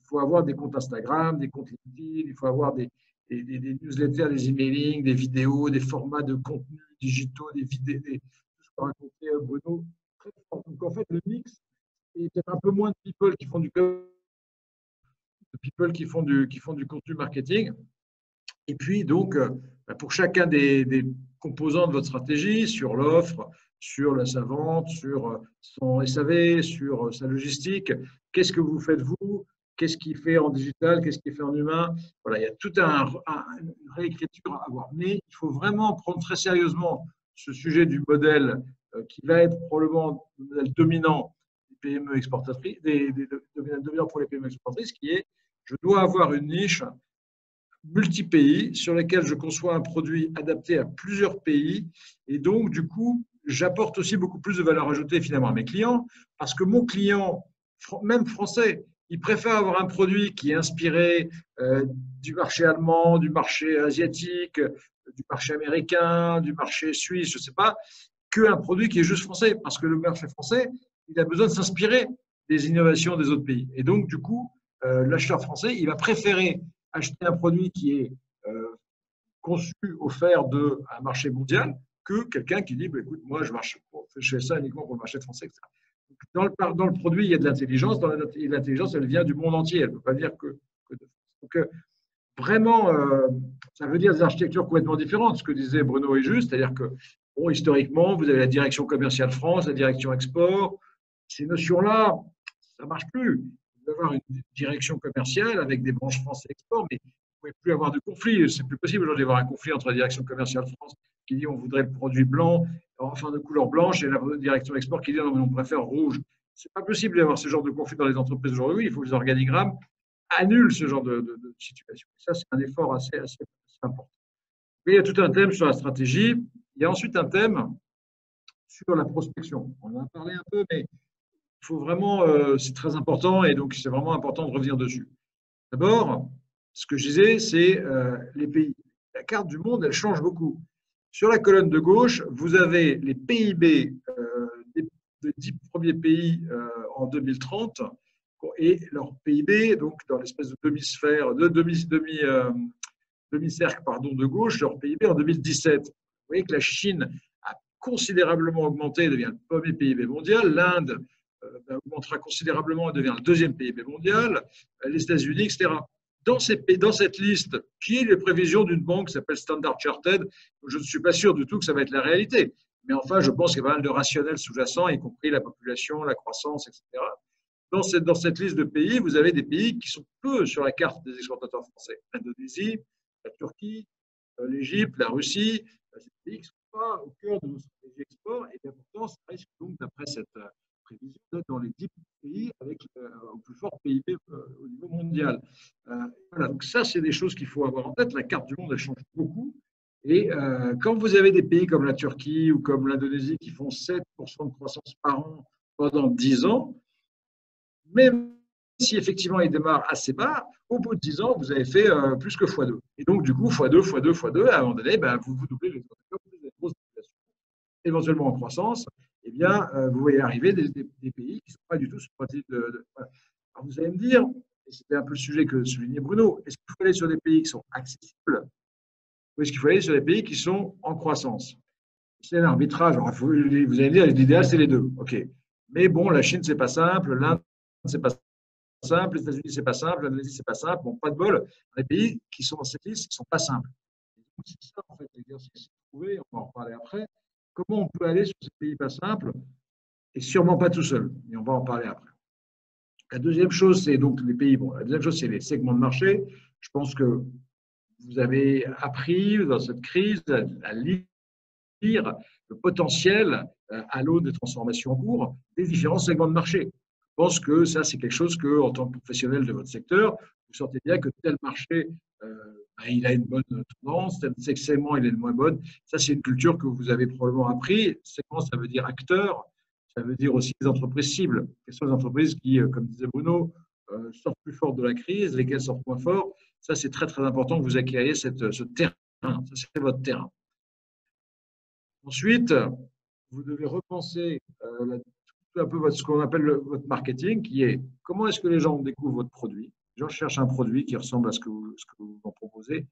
Il faut avoir des comptes Instagram, des comptes LinkedIn, il faut avoir des, des, newsletters, des emailing, des vidéos, des formats de contenu digitaux, des vidéos, des, tout ce qu'a raconté euh, Bruno. Donc en fait, le mix est peut-être un peu moins de people qui font du people qui font du, qui font du contenu marketing. Et puis donc, euh, bah, pour chacun des, des composants de votre stratégie, sur l'offre, sur la savante, sur euh, son SAV, sur sa logistique, qu'est-ce que vous faites vous? Qu'est-ce qu'il fait en digital, qu'est-ce qu'il fait en humain? Voilà, il y a toute un, une réécriture à avoir. Mais il faut vraiment prendre très sérieusement ce sujet du modèle euh, qui va être probablement le modèle dominant des PME exportatrices, des, dominant pour les PME exportatrices, qui est je dois avoir une niche multi-pays sur laquelle je conçois un produit adapté à plusieurs pays et donc du coup j'apporte aussi beaucoup plus de valeur ajoutée finalement à mes clients parce que mon client même français ils préfèrent avoir un produit qui est inspiré euh, du marché allemand, du marché asiatique, du marché américain, du marché suisse, je ne sais pas, qu'un produit qui est juste français. Parce que le marché français, il a besoin de s'inspirer des innovations des autres pays. Et donc, du coup, euh, l'acheteur français, il va préférer acheter un produit qui est euh, conçu, offert de un marché mondial, que quelqu'un qui dit, bah, écoute, moi, je marche, je fais ça uniquement pour le marché français, etc. Dans le, produit, il y a de l'intelligence. Dans l'intelligence, elle vient du monde entier. Elle ne peut pas dire que. donc, euh, vraiment, euh, ça veut dire des architectures complètement différentes. Ce que disait Bruno est juste, c'est-à-dire que, bon, historiquement, vous avez la direction commerciale France, la direction export. Ces notions-là, ça ne marche plus. Vous pouvez avoir une direction commerciale avec des branches France et export, mais plus avoir de conflit. C'est plus possible aujourd'hui d'avoir un conflit entre la direction commerciale France qui dit on voudrait le produit blanc, enfin de couleur blanche, et la direction export qui dit non, on préfère rouge. C'est pas possible d'avoir ce genre de conflit dans les entreprises aujourd'hui. Il faut que les organigrammes annulent ce genre de, situation. ça, c'est un effort assez, assez, important. Mais il y a tout un thème sur la stratégie. Il y a ensuite un thème sur la prospection. On en a parlé un peu, mais il faut vraiment, euh, c'est très important et donc c'est vraiment important de revenir dessus. D'abord, ce que je disais, c'est euh, les pays. La carte du monde, elle change beaucoup. Sur la colonne de gauche, vous avez les PIB euh, des, 10 premiers pays euh, en 2030 et leur PIB, donc dans l'espèce de demi-sphère, de demi, demi, demi-cercle pardon, de gauche, leur PIB en 2017. Vous voyez que la Chine a considérablement augmenté, devient le premier PIB mondial. L'Inde ben, augmentera considérablement et devient le deuxième PIB mondial. Les États-Unis, etc dans, cette liste, qui est les prévisions d'une banque qui s'appelle Standard Chartered, je ne suis pas sûr du tout que ça va être la réalité. Mais enfin, je pense qu'il y a pas mal de rationnels sous-jacents, y compris la population, la croissance, etc. Dans cette, liste de pays, vous avez des pays qui sont peu sur la carte des exportateurs français. L'Indonésie, la Turquie, euh, l'Égypte, la Russie, euh, ces pays qui ne sont pas au cœur de nos stratégies export. Et bien pourtant, ça risque donc, d'après cette euh, dans les 10 pays avec le plus fort PIB au niveau mondial. voilà, donc ça, c'est des choses qu'il faut avoir en tête. La carte du monde, elle change beaucoup. Et euh, quand vous avez des pays comme la Turquie ou comme l'Indonésie qui font 7% de croissance par an pendant 10 ans, même si effectivement ils démarrent assez bas, au bout de 10 ans, vous avez fait euh, plus que x2. Et donc, du coup, x2, x2, x2, à un moment donné, ben, vous, vous doublez les grosses éventuellement en croissance, eh bien, euh, vous voyez arriver des, pays qui ne sont pas du tout sur de, de, Alors, vous allez me dire, et c'était un peu le sujet que soulignait Bruno, est-ce qu'il faut aller sur des pays qui sont accessibles ou est-ce qu'il faut aller sur des pays qui sont en croissance? C'est un arbitrage. vous allez me dire, l'idéal, c'est les deux. OK. Mais bon, la Chine, c'est pas simple. L'Inde, c'est pas simple. Les États-Unis, c'est pas simple. L'Indonésie, c'est pas simple. Bon, pas de bol. Les pays qui sont dans cette liste, ils sont pas simples. C'est ça, en fait, l'exercice. On va en parler après. Comment on peut aller sur ces pays pas simples et sûrement pas tout seul. Et on va en parler après. La deuxième chose, c'est donc les pays. Bon, la deuxième chose, c'est les segments de marché. Je pense que vous avez appris dans cette crise à lire le potentiel euh, à l'aune des transformations en cours des différents segments de marché. Je pense que ça, c'est quelque chose que, en tant que professionnel de votre secteur, vous sentez bien que tel marché, ben, il a une bonne tendance, tel segment, il est le moins bon. Ça, c'est une culture que vous avez probablement appris. Segment, ça veut dire acteur, ça veut dire aussi des entreprises cibles. Quelles sont les entreprises qui, euh, comme disait Bruno, sortent plus fortes de la crise, lesquelles sortent moins fort ça, c'est très, très important que vous acquériez ce terrain. Ça, c'est votre terrain. Ensuite, vous devez repenser euh, un peu ce qu'on appelle votre marketing, qui est comment est-ce que les gens découvrent votre produit? Les gens cherchent un produit qui ressemble à ce que vous, ce proposez.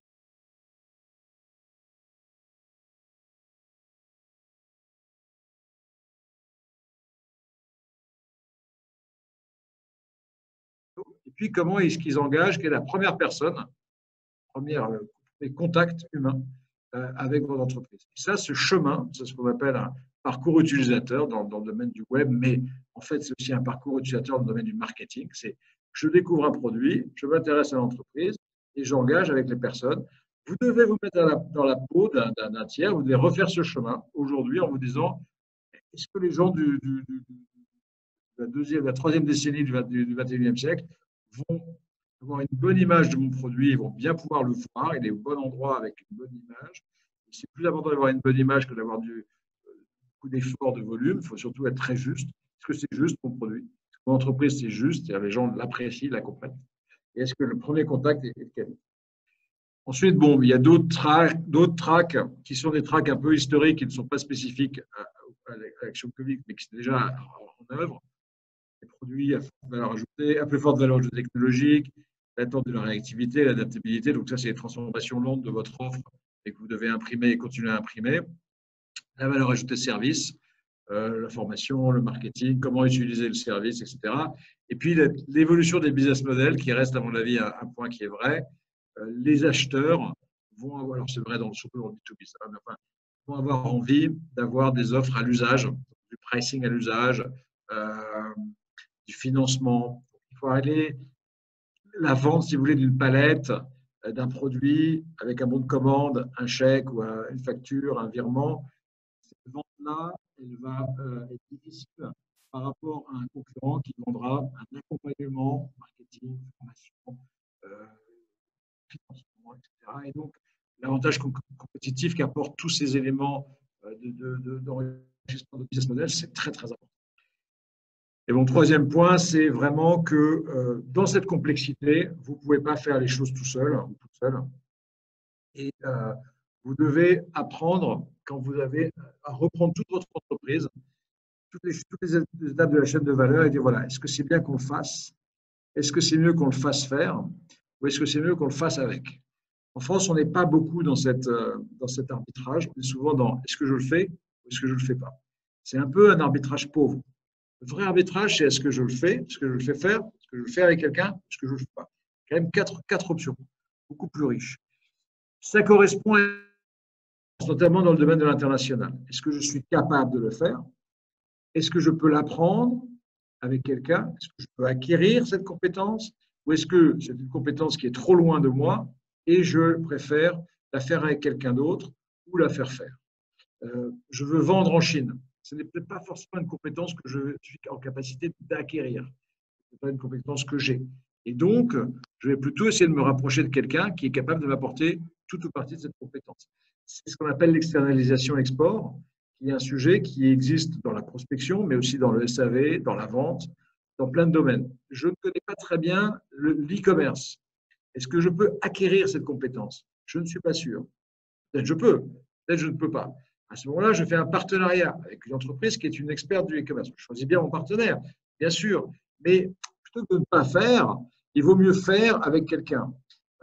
puis comment est-ce qu'ils engagent, quelle est la première personne, premier euh, contact humain euh, avec votre entreprise? Et ça, ce chemin, c'est ce qu'on appelle un parcours utilisateur dans, dans, le domaine du web, mais en fait, c'est aussi un parcours utilisateur dans le domaine du marketing. C'est je découvre un produit, je m'intéresse à l'entreprise et j'engage avec les personnes. Vous devez vous mettre dans la peau d'un tiers, vous devez refaire ce chemin aujourd'hui en vous disant est-ce que les gens de la deuxième, la troisième décennie du, 21e siècle vont avoir une bonne image de mon produit, ils vont bien pouvoir le voir, il est au bon endroit avec une bonne image. C'est plus important d'avoir une bonne image que d'avoir du beaucoup d'efforts de volume. Il faut surtout être très juste. Est-ce que c'est juste mon produit? Mon entreprise, c'est juste, les gens l'apprécient, la comprennent. Et est-ce que le premier contact est, est Ensuite, bon, il y a d'autres tracks, qui sont des tracks un peu historiques, qui ne sont pas spécifiques à, l'action Covid, mais qui sont déjà en œuvre des produits à, valeur ajoutée, à plus forte valeur ajoutée technologique, l'attente de la réactivité, l'adaptabilité. Donc ça, c'est les transformations lentes de votre offre et que vous devez imprimer et continuer à imprimer. La valeur ajoutée service, euh, la formation, le marketing, comment utiliser le service, etc. Et puis l'évolution des business models qui reste, à mon avis, un, point qui est vrai. Euh, les acheteurs vont avoir, alors c'est vrai dans, le B2B, enfin, vont avoir envie d'avoir des offres à l'usage, du pricing à l'usage, euh, du financement. Il faut aller la vente, si vous voulez, d'une palette, d'un produit avec un bon de commande, un chèque ou une facture, un virement. Cette vente-là, elle va euh, être difficile par rapport à un concurrent qui vendra un accompagnement, marketing, formation, euh, financement, etc. Et donc, l'avantage compétitif qu'apportent tous ces éléments d'enregistrement de, de, de business model, c'est très, très important. Et mon troisième point, c'est vraiment que euh, dans cette complexité, vous ne pouvez pas faire les choses tout seul seul. Et euh, vous devez apprendre, quand vous avez à reprendre toute votre entreprise, toutes les, étapes de la chaîne de valeur et dire voilà, est-ce que c'est bien qu'on le fasse? Est-ce que c'est mieux qu'on le fasse faire? Ou est-ce que c'est mieux qu'on le fasse avec? En France, on n'est pas beaucoup dans, cette, euh, dans cet arbitrage. On est souvent dans est-ce que je le fais ou est-ce que je ne le fais pas? C'est un peu un arbitrage pauvre. Le vrai arbitrage, c'est est-ce que je le fais, est-ce que je le fais faire, est-ce que je le fais avec quelqu'un, est-ce que je ne le fais pas? Quand même quatre, quatre options, beaucoup plus riches. Ça correspond notamment dans le domaine de l'international. Est-ce que je suis capable de le faire? Est-ce que je peux l'apprendre avec quelqu'un? Est-ce que je peux acquérir cette compétence? Ou est-ce que c'est une compétence qui est trop loin de moi et je préfère la faire avec quelqu'un d'autre ou la faire faire? Euh, Je veux vendre en Chine. Ce n'est peut-être pas forcément une compétence que je suis en capacité d'acquérir. Ce n'est pas une compétence que j'ai. Et donc, je vais plutôt essayer de me rapprocher de quelqu'un qui est capable de m'apporter toute ou partie de cette compétence. C'est ce qu'on appelle l'externalisation export, qui est un sujet qui existe dans la prospection, mais aussi dans le SAV, dans la vente, dans plein de domaines. Je ne connais pas très bien l'e-commerce. Est-ce que je peux acquérir cette compétence? Je ne suis pas sûr. Peut-être je peux, peut-être je ne peux pas. À ce moment-là, je fais un partenariat avec une entreprise qui est une experte du e-commerce. Je choisis bien mon partenaire, bien sûr, mais plutôt que de ne pas faire, il vaut mieux faire avec quelqu'un.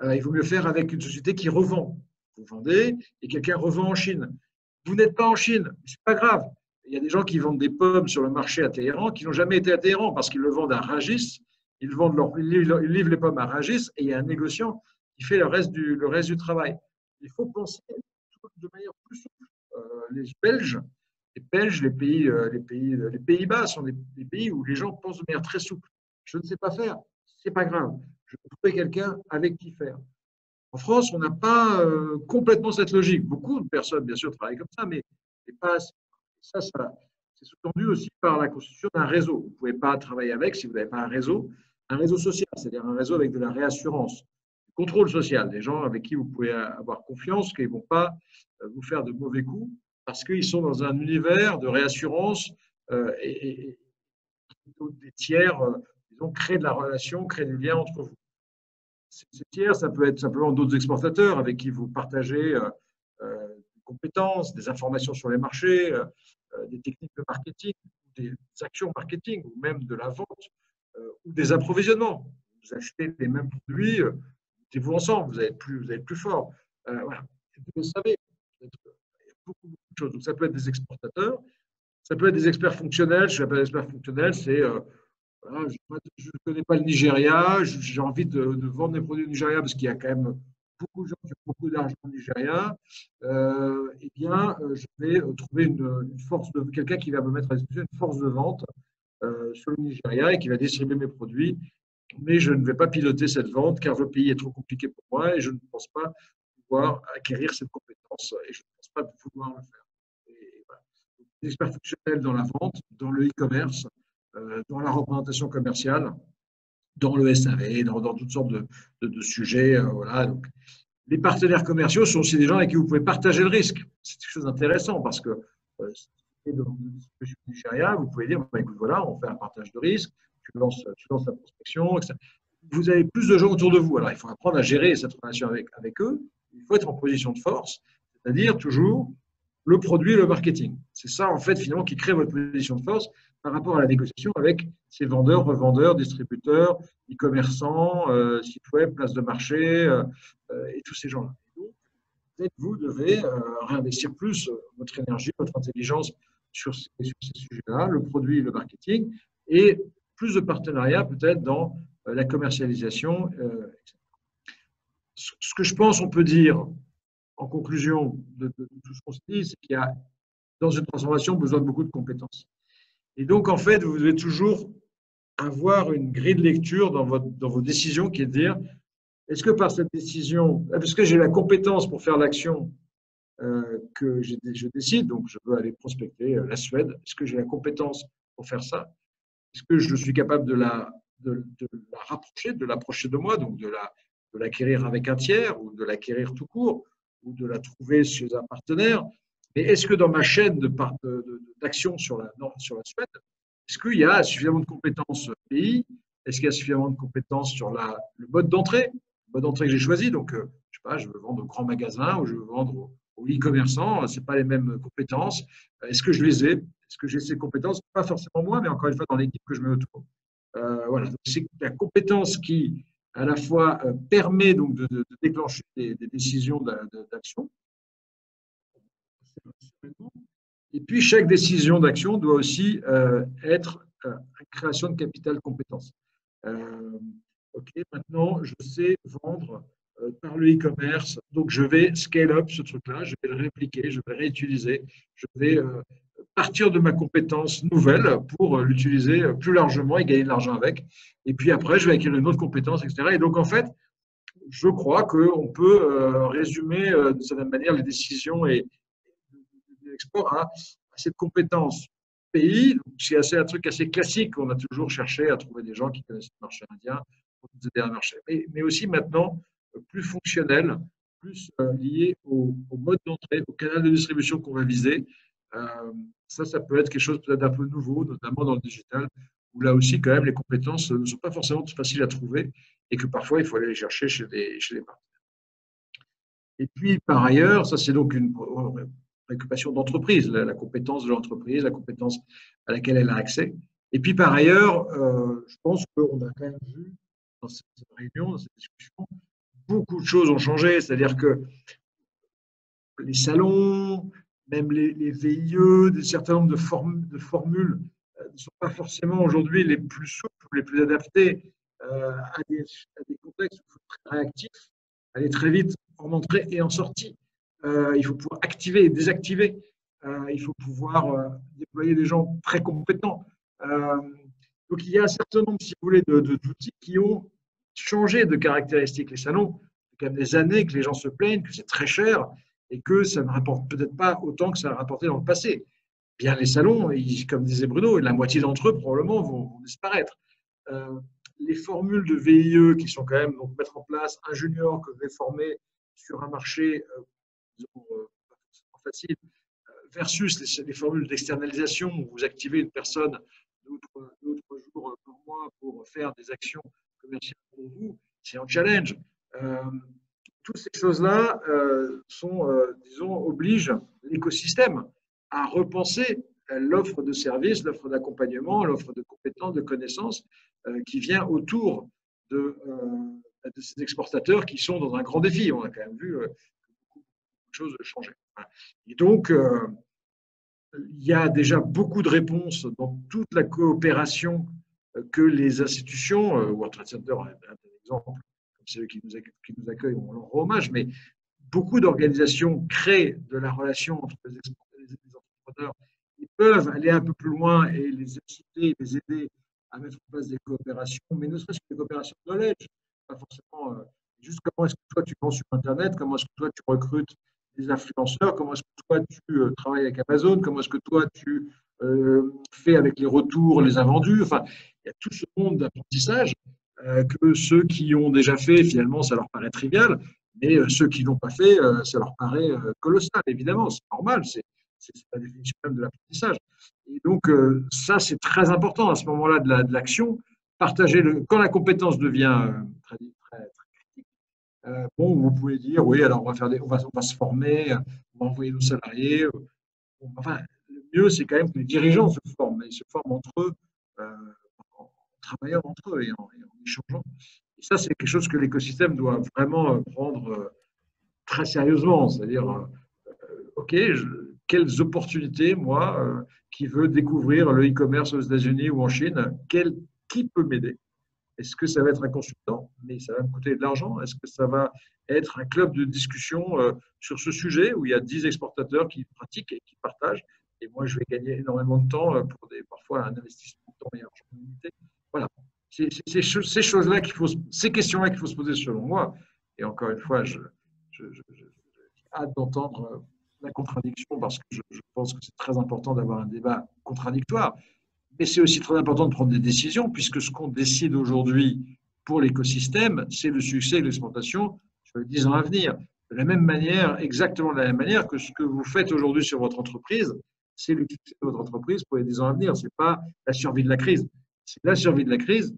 Euh, il vaut mieux faire avec une société qui revend. Vous vendez et quelqu'un revend en Chine. Vous n'êtes pas en Chine, c'est pas grave. Il y a des gens qui vendent des pommes sur le marché à Téhéran qui n'ont jamais été à Téhéran parce qu'ils le vendent à Ragis. Ils, vendent leur, ils livrent les pommes à Ragis et il y a un négociant qui fait le reste du, le reste du travail. Il faut penser de manière plus souple. Euh, les Belges, les Belges, les pays, euh, les pays, les Pays-Bas sont des, pays où les gens pensent de manière très souple. Je ne sais pas faire, c'est pas grave. Je vais trouver quelqu'un avec qui faire. En France, on n'a pas euh, complètement cette logique. Beaucoup de personnes, bien sûr, travaillent comme ça, mais, pas ça, c'est sous-tendu aussi par la constitution d'un réseau. Vous ne pouvez pas travailler avec si vous n'avez pas un réseau, un réseau social, c'est-à-dire un réseau avec de la réassurance, du contrôle social, des gens avec qui vous pouvez avoir confiance, qui ne vont pas euh, vous faire de mauvais coups parce qu'ils sont dans un univers de réassurance euh, et, et, des tiers, ils ont de la relation, créé du lien entre vous. Ces tiers, ça peut être simplement d'autres exportateurs avec qui vous partagez euh, euh, des compétences, des informations sur les marchés, euh, des techniques de marketing, des actions marketing, ou même de la vente, ou des approvisionnements. Vous achetez les mêmes produits, mettez-vous ensemble, vous être plus, vous allez plus fort. voilà. Vous savez, il y a beaucoup, de choses. Donc, ça peut être des exportateurs, ça peut être des experts fonctionnels. Je appelle experts fonctionnels, c'est je ne connais pas le Nigeria, j'ai envie de, vendre mes produits au Nigeria parce qu'il y a quand même beaucoup de gens beaucoup d'argent au Nigeria. Euh, eh bien, euh, je vais trouver une, force de quelqu'un qui va me mettre à disposition une force de vente euh, sur le Nigeria et qui va distribuer mes produits. Mais je ne vais pas piloter cette vente car le pays est trop compliqué pour moi et je ne pense pas pouvoir acquérir cette compétence et je ne pense pas pouvoir le faire. Et, voilà. Des experts fonctionnels dans la vente, dans le e-commerce, euh, dans la représentation commerciale, dans le SAV, dans, toutes sortes de, sujets. Euh, voilà. Donc, les partenaires commerciaux sont aussi des gens avec qui vous pouvez partager le risque. C'est quelque chose d'intéressant parce que euh, du Nigeria, vous pouvez dire bah, écoute, voilà, on fait un partage de risque, tu lances, la prospection, etc. Vous avez plus de gens autour de vous. Alors, il faut apprendre à gérer cette relation avec eux. Il faut être en position de force, c'est-à-dire toujours le produit et le marketing. C'est ça, en fait, finalement, qui crée votre position de force par rapport à la négociation avec ces vendeurs, revendeurs, distributeurs, e-commerçants, euh, sites web, places de marché euh, euh, et tous ces gens-là. Donc, vous devez réinvestir plus votre énergie, votre intelligence sur ces, sujets-là, le produit, le marketing, et plus de partenariats peut-être dans la commercialisation. ce que je pense, on peut dire en conclusion de, de tout ce qu'on se dit, c'est qu'il y a dans une transformation besoin de beaucoup de compétences. Et donc, en fait, vous devez toujours avoir une grille de lecture dans, votre, dans vos décisions qui est de dire, est-ce que par cette décision, est-ce que j'ai la compétence pour faire l'action euh, que je décide, donc je veux aller prospecter euh, la Suède, est-ce que j'ai la compétence pour faire ça? Est-ce que je suis capable de la, de, la rapprocher, de l'approcher de moi, donc de l'acquérir la, de avec un tiers ou de l'acquérir tout court ou de la trouver chez un partenaire? Mais est-ce que dans ma chaîne d'action sur la, sur la Suède, est-ce qu'il y a suffisamment de compétences pays? Est-ce qu'il y a suffisamment de compétences sur la, le mode d'entrée? Le mode d'entrée que j'ai choisi, donc euh, je sais pas, je veux vendre au grand magasin ou je veux vendre aux e-commerçants, ce pas les mêmes compétences. Est-ce que je les ai? Est-ce que j'ai ces compétences? Pas forcément moi, mais encore une fois dans l'équipe que je mets autour. Euh, voilà, c'est la compétence qui, à la fois, euh, permet donc de, déclencher des décisions d'action, et puis, chaque décision d'action doit aussi euh, être euh, création de capital compétences. Euh, ok, maintenant, je sais vendre euh, par le e-commerce. Donc, je vais scale up ce truc-là, je vais le répliquer, je vais réutiliser, je vais partir de ma compétence nouvelle pour l'utiliser plus largement et gagner de l'argent avec. Et puis après, je vais acquérir une autre compétence, etc. Et donc, en fait, je crois qu'on peut résumer de cette manière les décisions et l'export à, cette compétence pays. C'est assez un truc assez classique. On a toujours cherché à trouver des gens qui connaissent le marché indien pour nous aider à marcher. Mais, aussi maintenant, plus fonctionnel, plus euh, lié au, mode d'entrée, au canal de distribution qu'on va viser. Euh, ça, ça peut être quelque chose peut-être d'un peu nouveau, notamment dans le digital, où là aussi, quand même, les compétences ne sont pas forcément faciles à trouver et que parfois, il faut aller les chercher chez les, chez les partenaires. Et puis, par ailleurs, ça, c'est donc une préoccupation d'entreprise, la, compétence de l'entreprise, la compétence à laquelle elle a accès. Et puis, par ailleurs, euh, je pense qu'on a quand même vu dans cette réunion, dans cette discussion, beaucoup de choses ont changé. C'est-à-dire que les salons, même les, VIE, un certain nombre de, formules euh, ne sont pas forcément aujourd'hui les plus souples ou les plus adaptées euh, à, des, contextes où il faut aller très vite en entrée et en sortie. Euh, il faut pouvoir activer et désactiver. il faut pouvoir déployer des gens très compétents. donc il y a un certain nombre, si vous voulez, d'outils qui ont changer de caractéristiques. Les salons, c'est quand même des années que les gens se plaignent, que c'est très cher et que ça ne rapporte peut-être pas autant que ça a rapporté dans le passé. Bien, les salons, comme disait Bruno, la moitié d'entre eux probablement vont, disparaître. Euh, les formules de VIE qui sont quand même donc mettre en place un junior que vous vais former sur un marché euh, disons, euh, facile versus les, les formules d'externalisation où vous activez une personne d'autres jours par mois pour faire des actions commercial pour vous, c'est un challenge. Euh, toutes ces choses-là euh, sont, euh, disons, obligent l'écosystème à repenser l'offre de services, l'offre d'accompagnement, l'offre de compétences, de connaissances qui vient autour de, de, ces exportateurs qui sont dans un grand défi. On a quand même vu beaucoup de changer. Et donc, il y a déjà beaucoup de réponses dans toute la coopération que les institutions, euh, World Trade Center est un exemple, comme ceux qui nous, qui nous accueillent, on leur rend hommage, mais beaucoup d'organisations créent de la relation entre les, entrepreneurs. Ils peuvent aller un peu plus loin et les inciter, les aider à mettre en place des coopérations, mais ne serait-ce que des coopérations de knowledge, pas forcément euh, juste comment est-ce que toi tu vends sur Internet, comment est-ce que toi tu recrutes des influenceurs, comment est-ce que toi tu euh, travailles avec Amazon, comment est-ce que toi tu fais avec les retours, les invendus? Enfin, il y a tout ce monde d'apprentissage euh, que ceux qui ont déjà fait, finalement, ça leur paraît trivial, mais euh, ceux qui ne l'ont pas fait, euh, ça leur paraît colossal, évidemment, c'est normal, c'est la définition même de l'apprentissage. Et donc, ça, c'est très important à ce moment-là de l'action. partager le, quand la compétence devient bon, vous pouvez dire, oui, alors on va, faire des, on va, se former, on va envoyer nos salariés. enfin, le mieux, c'est quand même que les dirigeants se forment, ils se forment entre eux travaillant entre eux et en, échangeant. Et ça, c'est quelque chose que l'écosystème doit vraiment euh, prendre euh, très sérieusement. C'est-à-dire, euh, OK, quelles opportunités, moi, qui veux découvrir le e-commerce aux États-Unis ou en Chine, quel, qui peut m'aider? Est-ce que ça va être un consultant, mais ça va me coûter de l'argent Est-ce que ça va être un club de discussion sur ce sujet où il y a 10 exportateurs qui pratiquent et qui partagent? Et moi, je vais gagner énormément de temps pour des, parfois un investissement de temps et argent. Voilà. C'est ces choses-là qu'il faut, ces questions-là qu'il faut se poser selon moi. Et encore une fois, je, hâte d'entendre euh, la contradiction parce que je, pense que c'est très important d'avoir un débat contradictoire. Mais c'est aussi très important de prendre des décisions puisque ce qu'on décide aujourd'hui pour l'écosystème, c'est le succès de l'exportation sur les 10 ans à venir. De la même manière, exactement de la même manière que ce que vous faites aujourd'hui sur votre entreprise, c'est le succès de votre entreprise pour les 10 ans à venir. Ce n'est pas la survie de la crise c'est la survie de la crise,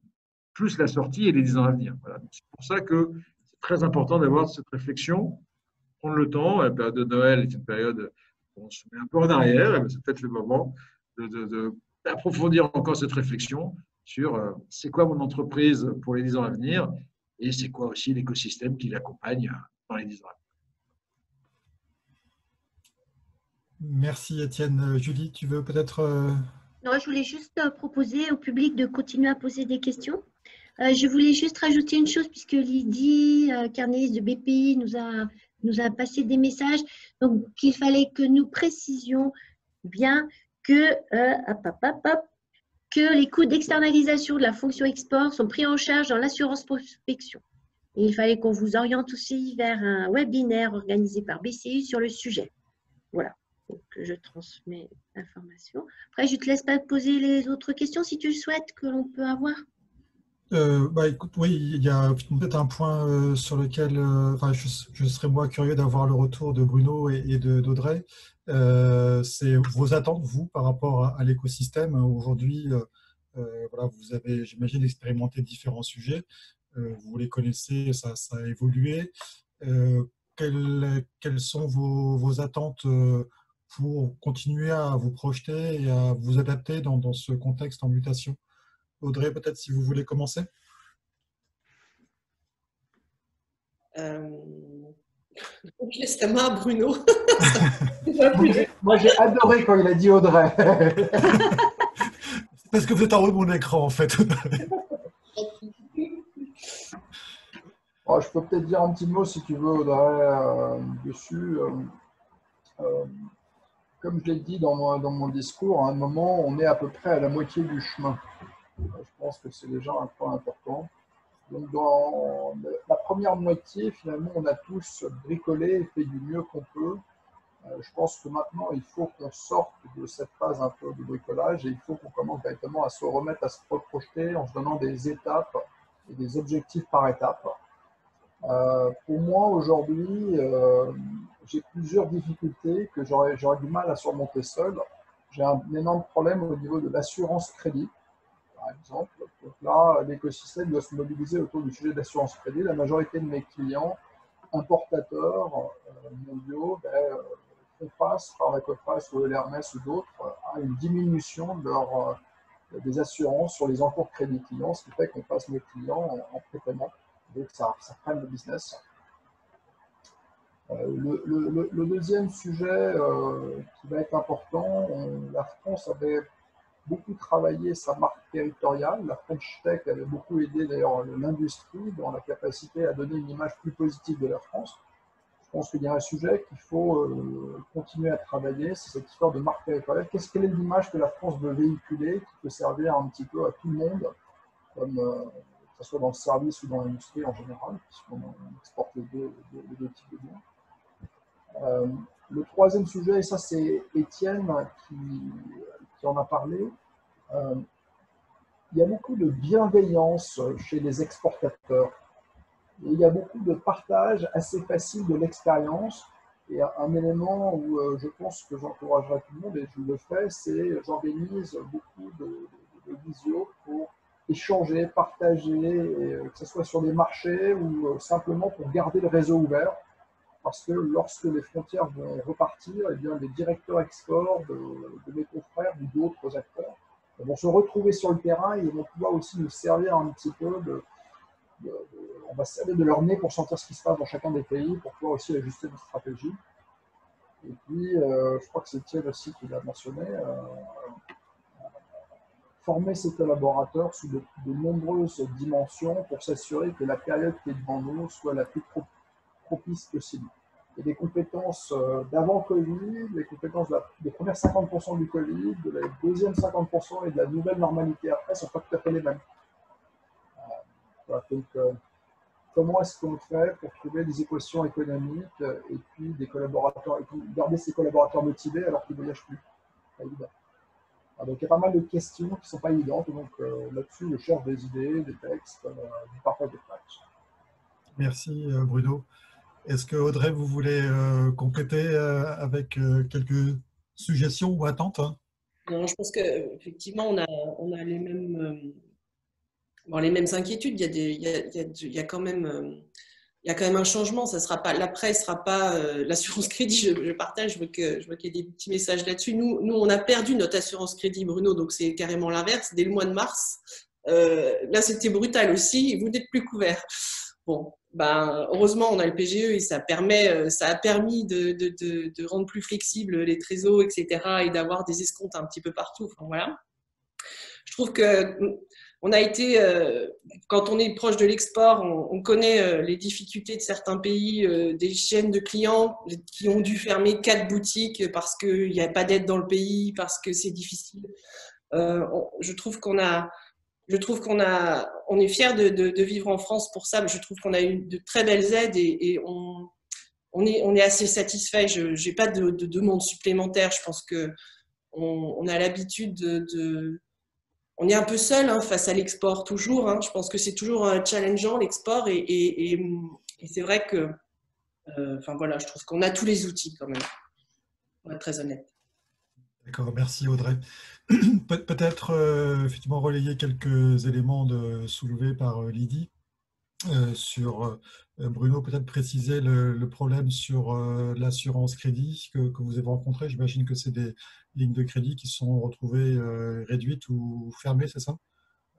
plus la sortie et les 10 ans à venir. C'est pour ça que c'est très important d'avoir cette réflexion, prendre le temps. La période de Noël est une période où on se met un peu en arrière, c'est peut-être le moment d'approfondir encore cette réflexion sur euh, c'est quoi mon entreprise pour les 10 ans à venir et c'est quoi aussi l'écosystème qui l'accompagne dans les 10 ans à venir. Merci Étienne. Julie, tu veux peut-être euh, non, je voulais juste euh, proposer au public de continuer à poser des questions. je voulais juste rajouter une chose puisque Lydie euh, de BPI nous a, nous a passé des messages. Donc, qu'il fallait que nous précisions bien que, euh, que les coûts d'externalisation de la fonction export sont pris en charge dans l'assurance prospection. Il fallait qu'on vous oriente aussi vers un webinaire organisé par BCI sur le sujet. Voilà. Donc, je transmets l'information. Après, je te laisse pas poser les autres questions si tu le souhaites que l'on peut avoir. Euh, bah, écoute, oui, il y a peut-être un point euh, sur lequel euh, je, serais moi curieux d'avoir le retour de Bruno et, d'Audrey. c'est vos attentes, vous, par rapport à, l'écosystème. Aujourd'hui, voilà, vous avez, j'imagine, expérimenté différents sujets. vous les connaissez, ça, a évolué. Quelles, sont vos, vos attentes pour continuer à vous projeter et à vous adapter dans ce contexte en mutation? Audrey, peut-être si vous voulez commencer. Euh... laisse ta main à Bruno. Moi, j'ai adoré quand il a dit Audrey. parce que vous êtes en haut de mon écran, en fait. Oh, je peux peut-être dire un petit mot, si tu veux, Audrey, euh, dessus. Euh, euh, comme je l'ai dit dans mon, dans mon discours, à un moment, on est à peu près à la moitié du chemin. Je pense que c'est déjà un point important. Donc, dans la première moitié, finalement, on a tous bricolé et fait du mieux qu'on peut. Euh, je pense que maintenant, il faut qu'on sorte de cette phase un peu de bricolage et il faut qu'on commence directement à se remettre, à se projeter en se donnant des étapes et des objectifs par étapes. Euh, pour moi, aujourd'hui, euh, j'ai plusieurs difficultés que j'aurais du mal à surmonter seul. J'ai un énorme problème au niveau de l'assurance crédit par exemple. Donc là, l'écosystème doit se mobiliser autour du sujet d'assurance crédit. La majorité de mes clients importateurs euh, mondiaux ben, euh, face, par la COFAS ou l'Hermès ou d'autres, à une diminution de leur, euh, des assurances sur les encours crédit clients, ce qui fait qu'on passe nos clients en, prépaiement. Donc ça, ça freine le business. le, le, le, deuxième sujet qui va être important, la France avait beaucoup travaillé sa marque territoriale. La French Tech avait beaucoup aidé d'ailleurs l'industrie dans la capacité à donner une image plus positive de la France. Je pense qu'il y a un sujet qu'il faut euh, continuer à travailler, c'est cette histoire de marque territoriale. Qu'est-ce quelle est l'image que la France veut véhiculer, qui peut servir un petit peu à tout le monde, euh, que ce soit dans le service ou dans l'industrie en général, puisqu'on exporte les deux, types de biens? Euh, le troisième sujet, et ça c'est Étienne qui, en a parlé, euh, il y a beaucoup de bienveillance chez les exportateurs. il y a beaucoup de partage assez facile de l'expérience. Et un élément où euh, je pense que j'encouragerai tout le monde, et je le fais, c'est j'organise beaucoup de, de, visio pour échanger, partager, euh, que ce soit sur des marchés ou simplement pour garder le réseau ouvert parce que lorsque les frontières vont repartir, eh bien, les directeurs export de, mes confrères ou d'autres acteurs vont se retrouver sur le terrain et vont pouvoir aussi nous servir un petit peu de, on va servir de leur nez pour sentir ce qui se passe dans chacun des pays, pour pouvoir aussi ajuster nos stratégies. Et puis, euh, je crois que c'est Thierry aussi qui l'a mentionné, euh, former ses collaborateurs sous de, de, nombreuses dimensions pour s'assurer que la période qui est devant nous soit la plus propice possible. A des compétences euh, d'avant Covid, des compétences des premières 50% du Covid, de la deuxième 50% et de la nouvelle normalité après sont pas tout à fait les mêmes. Euh, donc, euh, comment est-ce qu'on fait pour trouver des équations économiques et puis des collaborateurs, et garder ces collaborateurs motivés alors qu'ils ne voyagent plus? Évident. donc, il y a pas mal de questions qui ne sont pas évidentes. Donc, là-dessus, je cherche des idées, des textes, du partage des patchs. Merci, Bruno. Est-ce que Audrey, vous voulez euh, compléter euh, avec euh, quelques suggestions ou attentes hein? Non, je pense qu'effectivement, on a, on a les, mêmes, inquiétudes. Il y a, a, a quand même a un changement. Ça sera pas, l'après ne sera pas l'assurance crédit. Je, partage, je veux qu'il y ait des petits messages là-dessus. Nous, nous, on a perdu notre assurance crédit, Bruno, donc c'est carrément l'inverse. Dès le mois de mars, là, c'était brutal aussi. Vous n'êtes plus couvert. Bon, ben, heureusement, on a le PGE et ça, permet, euh, ça a permis de, rendre plus flexibles les trésors, etc., et d'avoir des escomptes un petit peu partout. Voilà. Je trouve que on a été, euh, quand on est proche de l'export, on, connaît euh, les difficultés de certains pays, des chaînes de clients qui ont dû fermer quatre boutiques parce qu'il n'y a pas d'aide dans le pays, parce que c'est difficile. je trouve qu'on a, je trouve qu'on a, on est fier de, vivre en France pour ça. Je trouve qu'on a eu de très belles aides et, on, on, est, on est assez satisfait. Je n'ai pas de, demande supplémentaire. Je pense que on, a l'habitude de on est un peu seul hein, face à l'export toujours. Hein. Je pense que c'est toujours challengeant l'export et, c'est vrai que, euh, enfin voilà, je trouve qu'on a tous les outils quand même. Pour être très honnête. D'accord, merci Audrey. Peut-être euh, effectivement relayer quelques éléments soulevés par euh, Lydie sur Bruno, peut-être préciser le, problème sur l'assurance crédit que, vous avez rencontré. J'imagine que c'est des, lignes de crédit qui sont retrouvées euh, réduites ou fermées, c'est ça?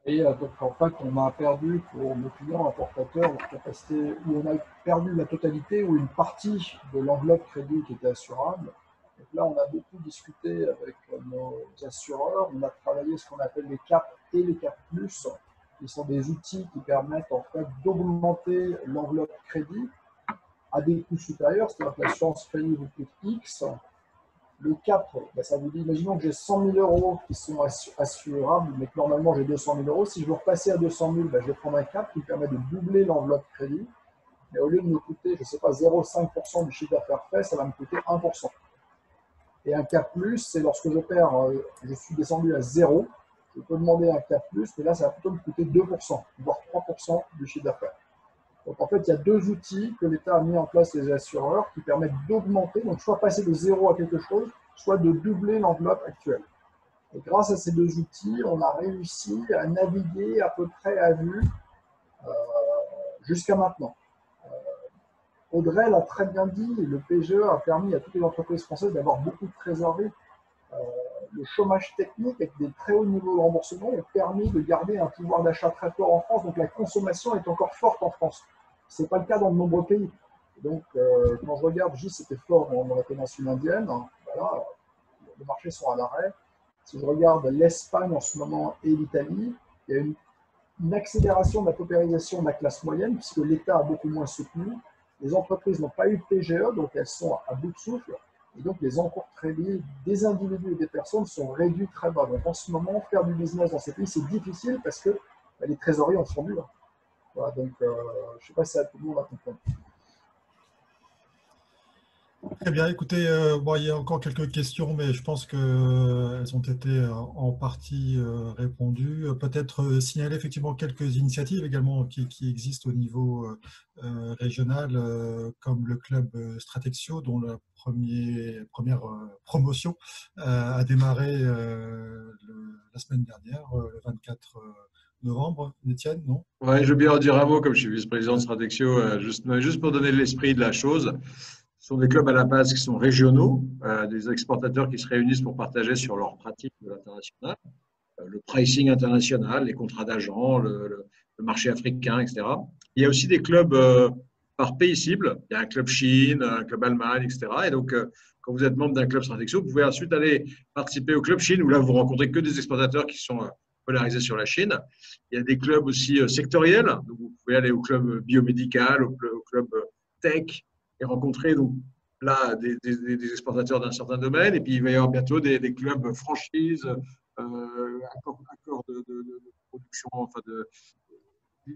Et euh, en fait, on a perdu pour nos clients importateurs où on a perdu la totalité ou une partie de l'enveloppe crédit qui était assurable. Donc là, on a beaucoup discuté avec nos assureurs. On a travaillé ce qu'on appelle les CAP et les CAP+, qui sont des outils qui permettent en fait d'augmenter l'enveloppe crédit à des coûts supérieurs, c'est-à-dire que l'assurance crédit vous coûte X, le cap, ben, ça vous dit, imaginons que j'ai 100 000 euros qui sont assurables, mais que normalement j'ai 200 000 euros. Si je veux repasser à 200 000, ben, je vais prendre un cap qui me permet de doubler l'enveloppe crédit. Mais au lieu de me coûter, je ne sais pas, 0,5% du chiffre d'affaires fait, ça va me coûter 1%. Et un plus, c'est lorsque je perds, euh, je suis descendu à 0, je peux demander un plus, mais là, ça va plutôt me coûter 2%, voire 3% du chiffre d'affaires. Donc en fait, il y a deux outils que l'État a mis en place, les assureurs, qui permettent d'augmenter, donc soit passer de zéro à quelque chose, soit de doubler l'enveloppe actuelle. Et grâce à ces deux outils, on a réussi à naviguer à peu près à vue euh, jusqu'à maintenant. Audrey l'a très bien dit, le PGE a permis à toutes les entreprises françaises d'avoir beaucoup trésorerie. Euh, le chômage technique avec des très hauts niveaux de remboursement a permis de garder un pouvoir d'achat très fort en France, donc la consommation est encore forte en France. Ce n'est pas le cas dans de nombreux pays. Donc, euh, quand je regarde, juste c'était fort dans, la péninsule indienne. Hein, voilà, les marchés sont à l'arrêt. Si je regarde l'Espagne en ce moment et l'Italie, il y a une, accélération de la paupérisation de la classe moyenne, puisque l'État a beaucoup moins soutenu. Les entreprises n'ont pas eu de PGE, donc elles sont à bout de souffle. Et donc, les encours crédits des individus et des personnes sont réduits très bas. Donc, en ce moment, faire du business dans ces pays, c'est difficile parce que bah, les trésoreries en sont durs donc, euh, je ne sais pas si ça, tout le monde a compris. Très bien, écoutez, euh, il y a encore quelques questions, mais je pense qu'elles euh, ont été en partie répondues. Peut-être signaler effectivement quelques initiatives également qui, existent au niveau régional, comme le club Stratexio, dont la première promotion a démarré la semaine dernière, le 24 novembre, Étienne, non? Oui, je veux bien en dire un mot, comme je suis vice-président de Stratexio, euh, juste pour donner l'esprit de la chose. Ce sont des clubs à la base qui sont régionaux, euh, des exportateurs qui se réunissent pour partager sur leurs pratiques de euh, le pricing international, les contrats d'agents, le, marché africain, etc. Il y a aussi des clubs par pays cible. Il y a un club Chine, un club Allemagne, etc. Et donc, quand vous êtes membre d'un club Stratexio, vous pouvez ensuite aller participer au club Chine, où là, vous rencontrez que des exportateurs qui sont polarisé sur la Chine. Il y a des clubs aussi euh, sectoriels. Donc vous pouvez aller au club biomédical, au club, tech et rencontrer donc, là des, exportateurs d'un certain domaine. Et puis il va y avoir bientôt des, clubs franchises, euh, accords, de, production, enfin de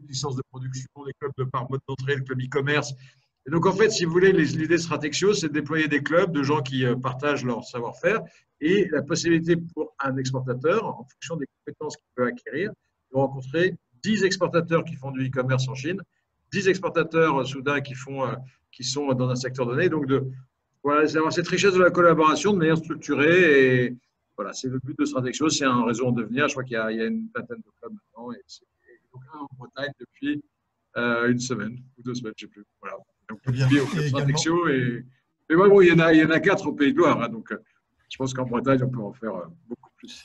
licence de production, des clubs de par mode d'entrée, le club e-commerce. Donc, en fait, si vous voulez, l'idée de Stratexio, c'est de déployer des clubs de gens qui euh, partagent leur savoir-faire et la possibilité pour un exportateur, en fonction des compétences qu'il peut acquérir, de rencontrer 10 exportateurs qui font du e-commerce en Chine, 10 exportateurs euh, soudain qui, font, euh, qui sont dans un secteur donné. Donc, de, voilà, c'est avoir cette richesse de la collaboration de manière structurée. Et voilà, c'est le but de Stratexio. C'est un réseau en devenir. Je crois qu'il y, a une vingtaine de clubs maintenant. Et c'est donc un en Bretagne depuis une semaine ou deux semaines, je ne sais plus. Voilà. Donc, bien. au club Stratexio. Et, mais bon, il y, en a, il y en a quatre au Pays de Loire. Hein, donc, je pense qu'en Bretagne, on peut en faire euh, beaucoup plus.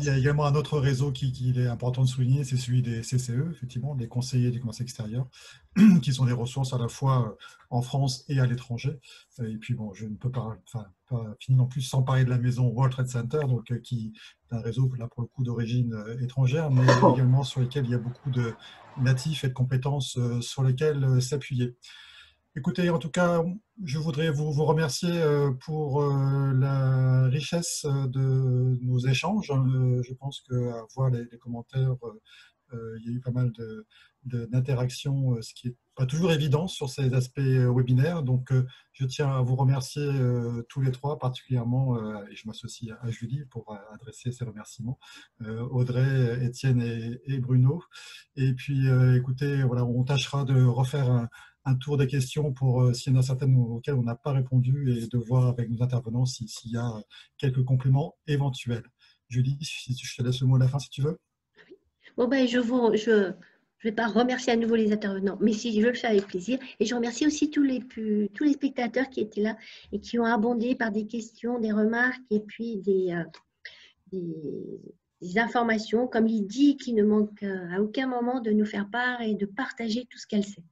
Il y a également un autre réseau qui, qui est important de souligner, c'est celui des CCE, effectivement, des conseillers du commerce extérieur, qui sont des ressources à la fois en France et à l'étranger. Et puis, bon, je ne peux pas, enfin, pas finir non plus sans parler de la maison World Trade Center, donc, qui est un réseau, là, pour le coup, d'origine étrangère, mais également sur lequel il y a beaucoup de natifs et de compétences sur lesquelles s'appuyer. Écoutez, en tout cas, je voudrais vous, remercier euh, pour euh, la richesse euh, de nos échanges. Je pense qu'à voir les, commentaires, il y a eu pas mal d'interactions, ce qui n'est pas toujours évident sur ces aspects webinaires. Donc, je tiens à vous remercier tous les trois, particulièrement, et je m'associe à Julie pour adresser ces remerciements, Audrey, Étienne et, et, Bruno. Et puis, écoutez, voilà, on tâchera de refaire un, un tour des questions pour euh, s'il y en a certaines auxquelles on n'a pas répondu et de voir avec nos intervenants s'il y a quelques compléments éventuels. Julie, je te laisse le mot à la fin si tu veux. Bon ben, je je vais pas remercier à nouveau les intervenants, mais si je le faire avec plaisir. Et je remercie aussi tous les, tous les spectateurs qui étaient là et qui ont abondé par des questions, des remarques et puis des, euh, des, informations, comme Lydie, qui ne manque euh, à aucun moment de nous faire part et de partager tout ce qu'elle sait.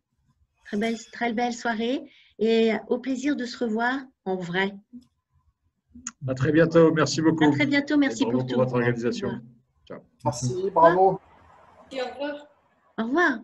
Très belle, très belle soirée et au plaisir de se revoir en vrai. À très bientôt. Merci beaucoup. À très bientôt. Merci pour, pour, votre organisation. Ciao. Merci. Bravo. Au revoir. Au revoir.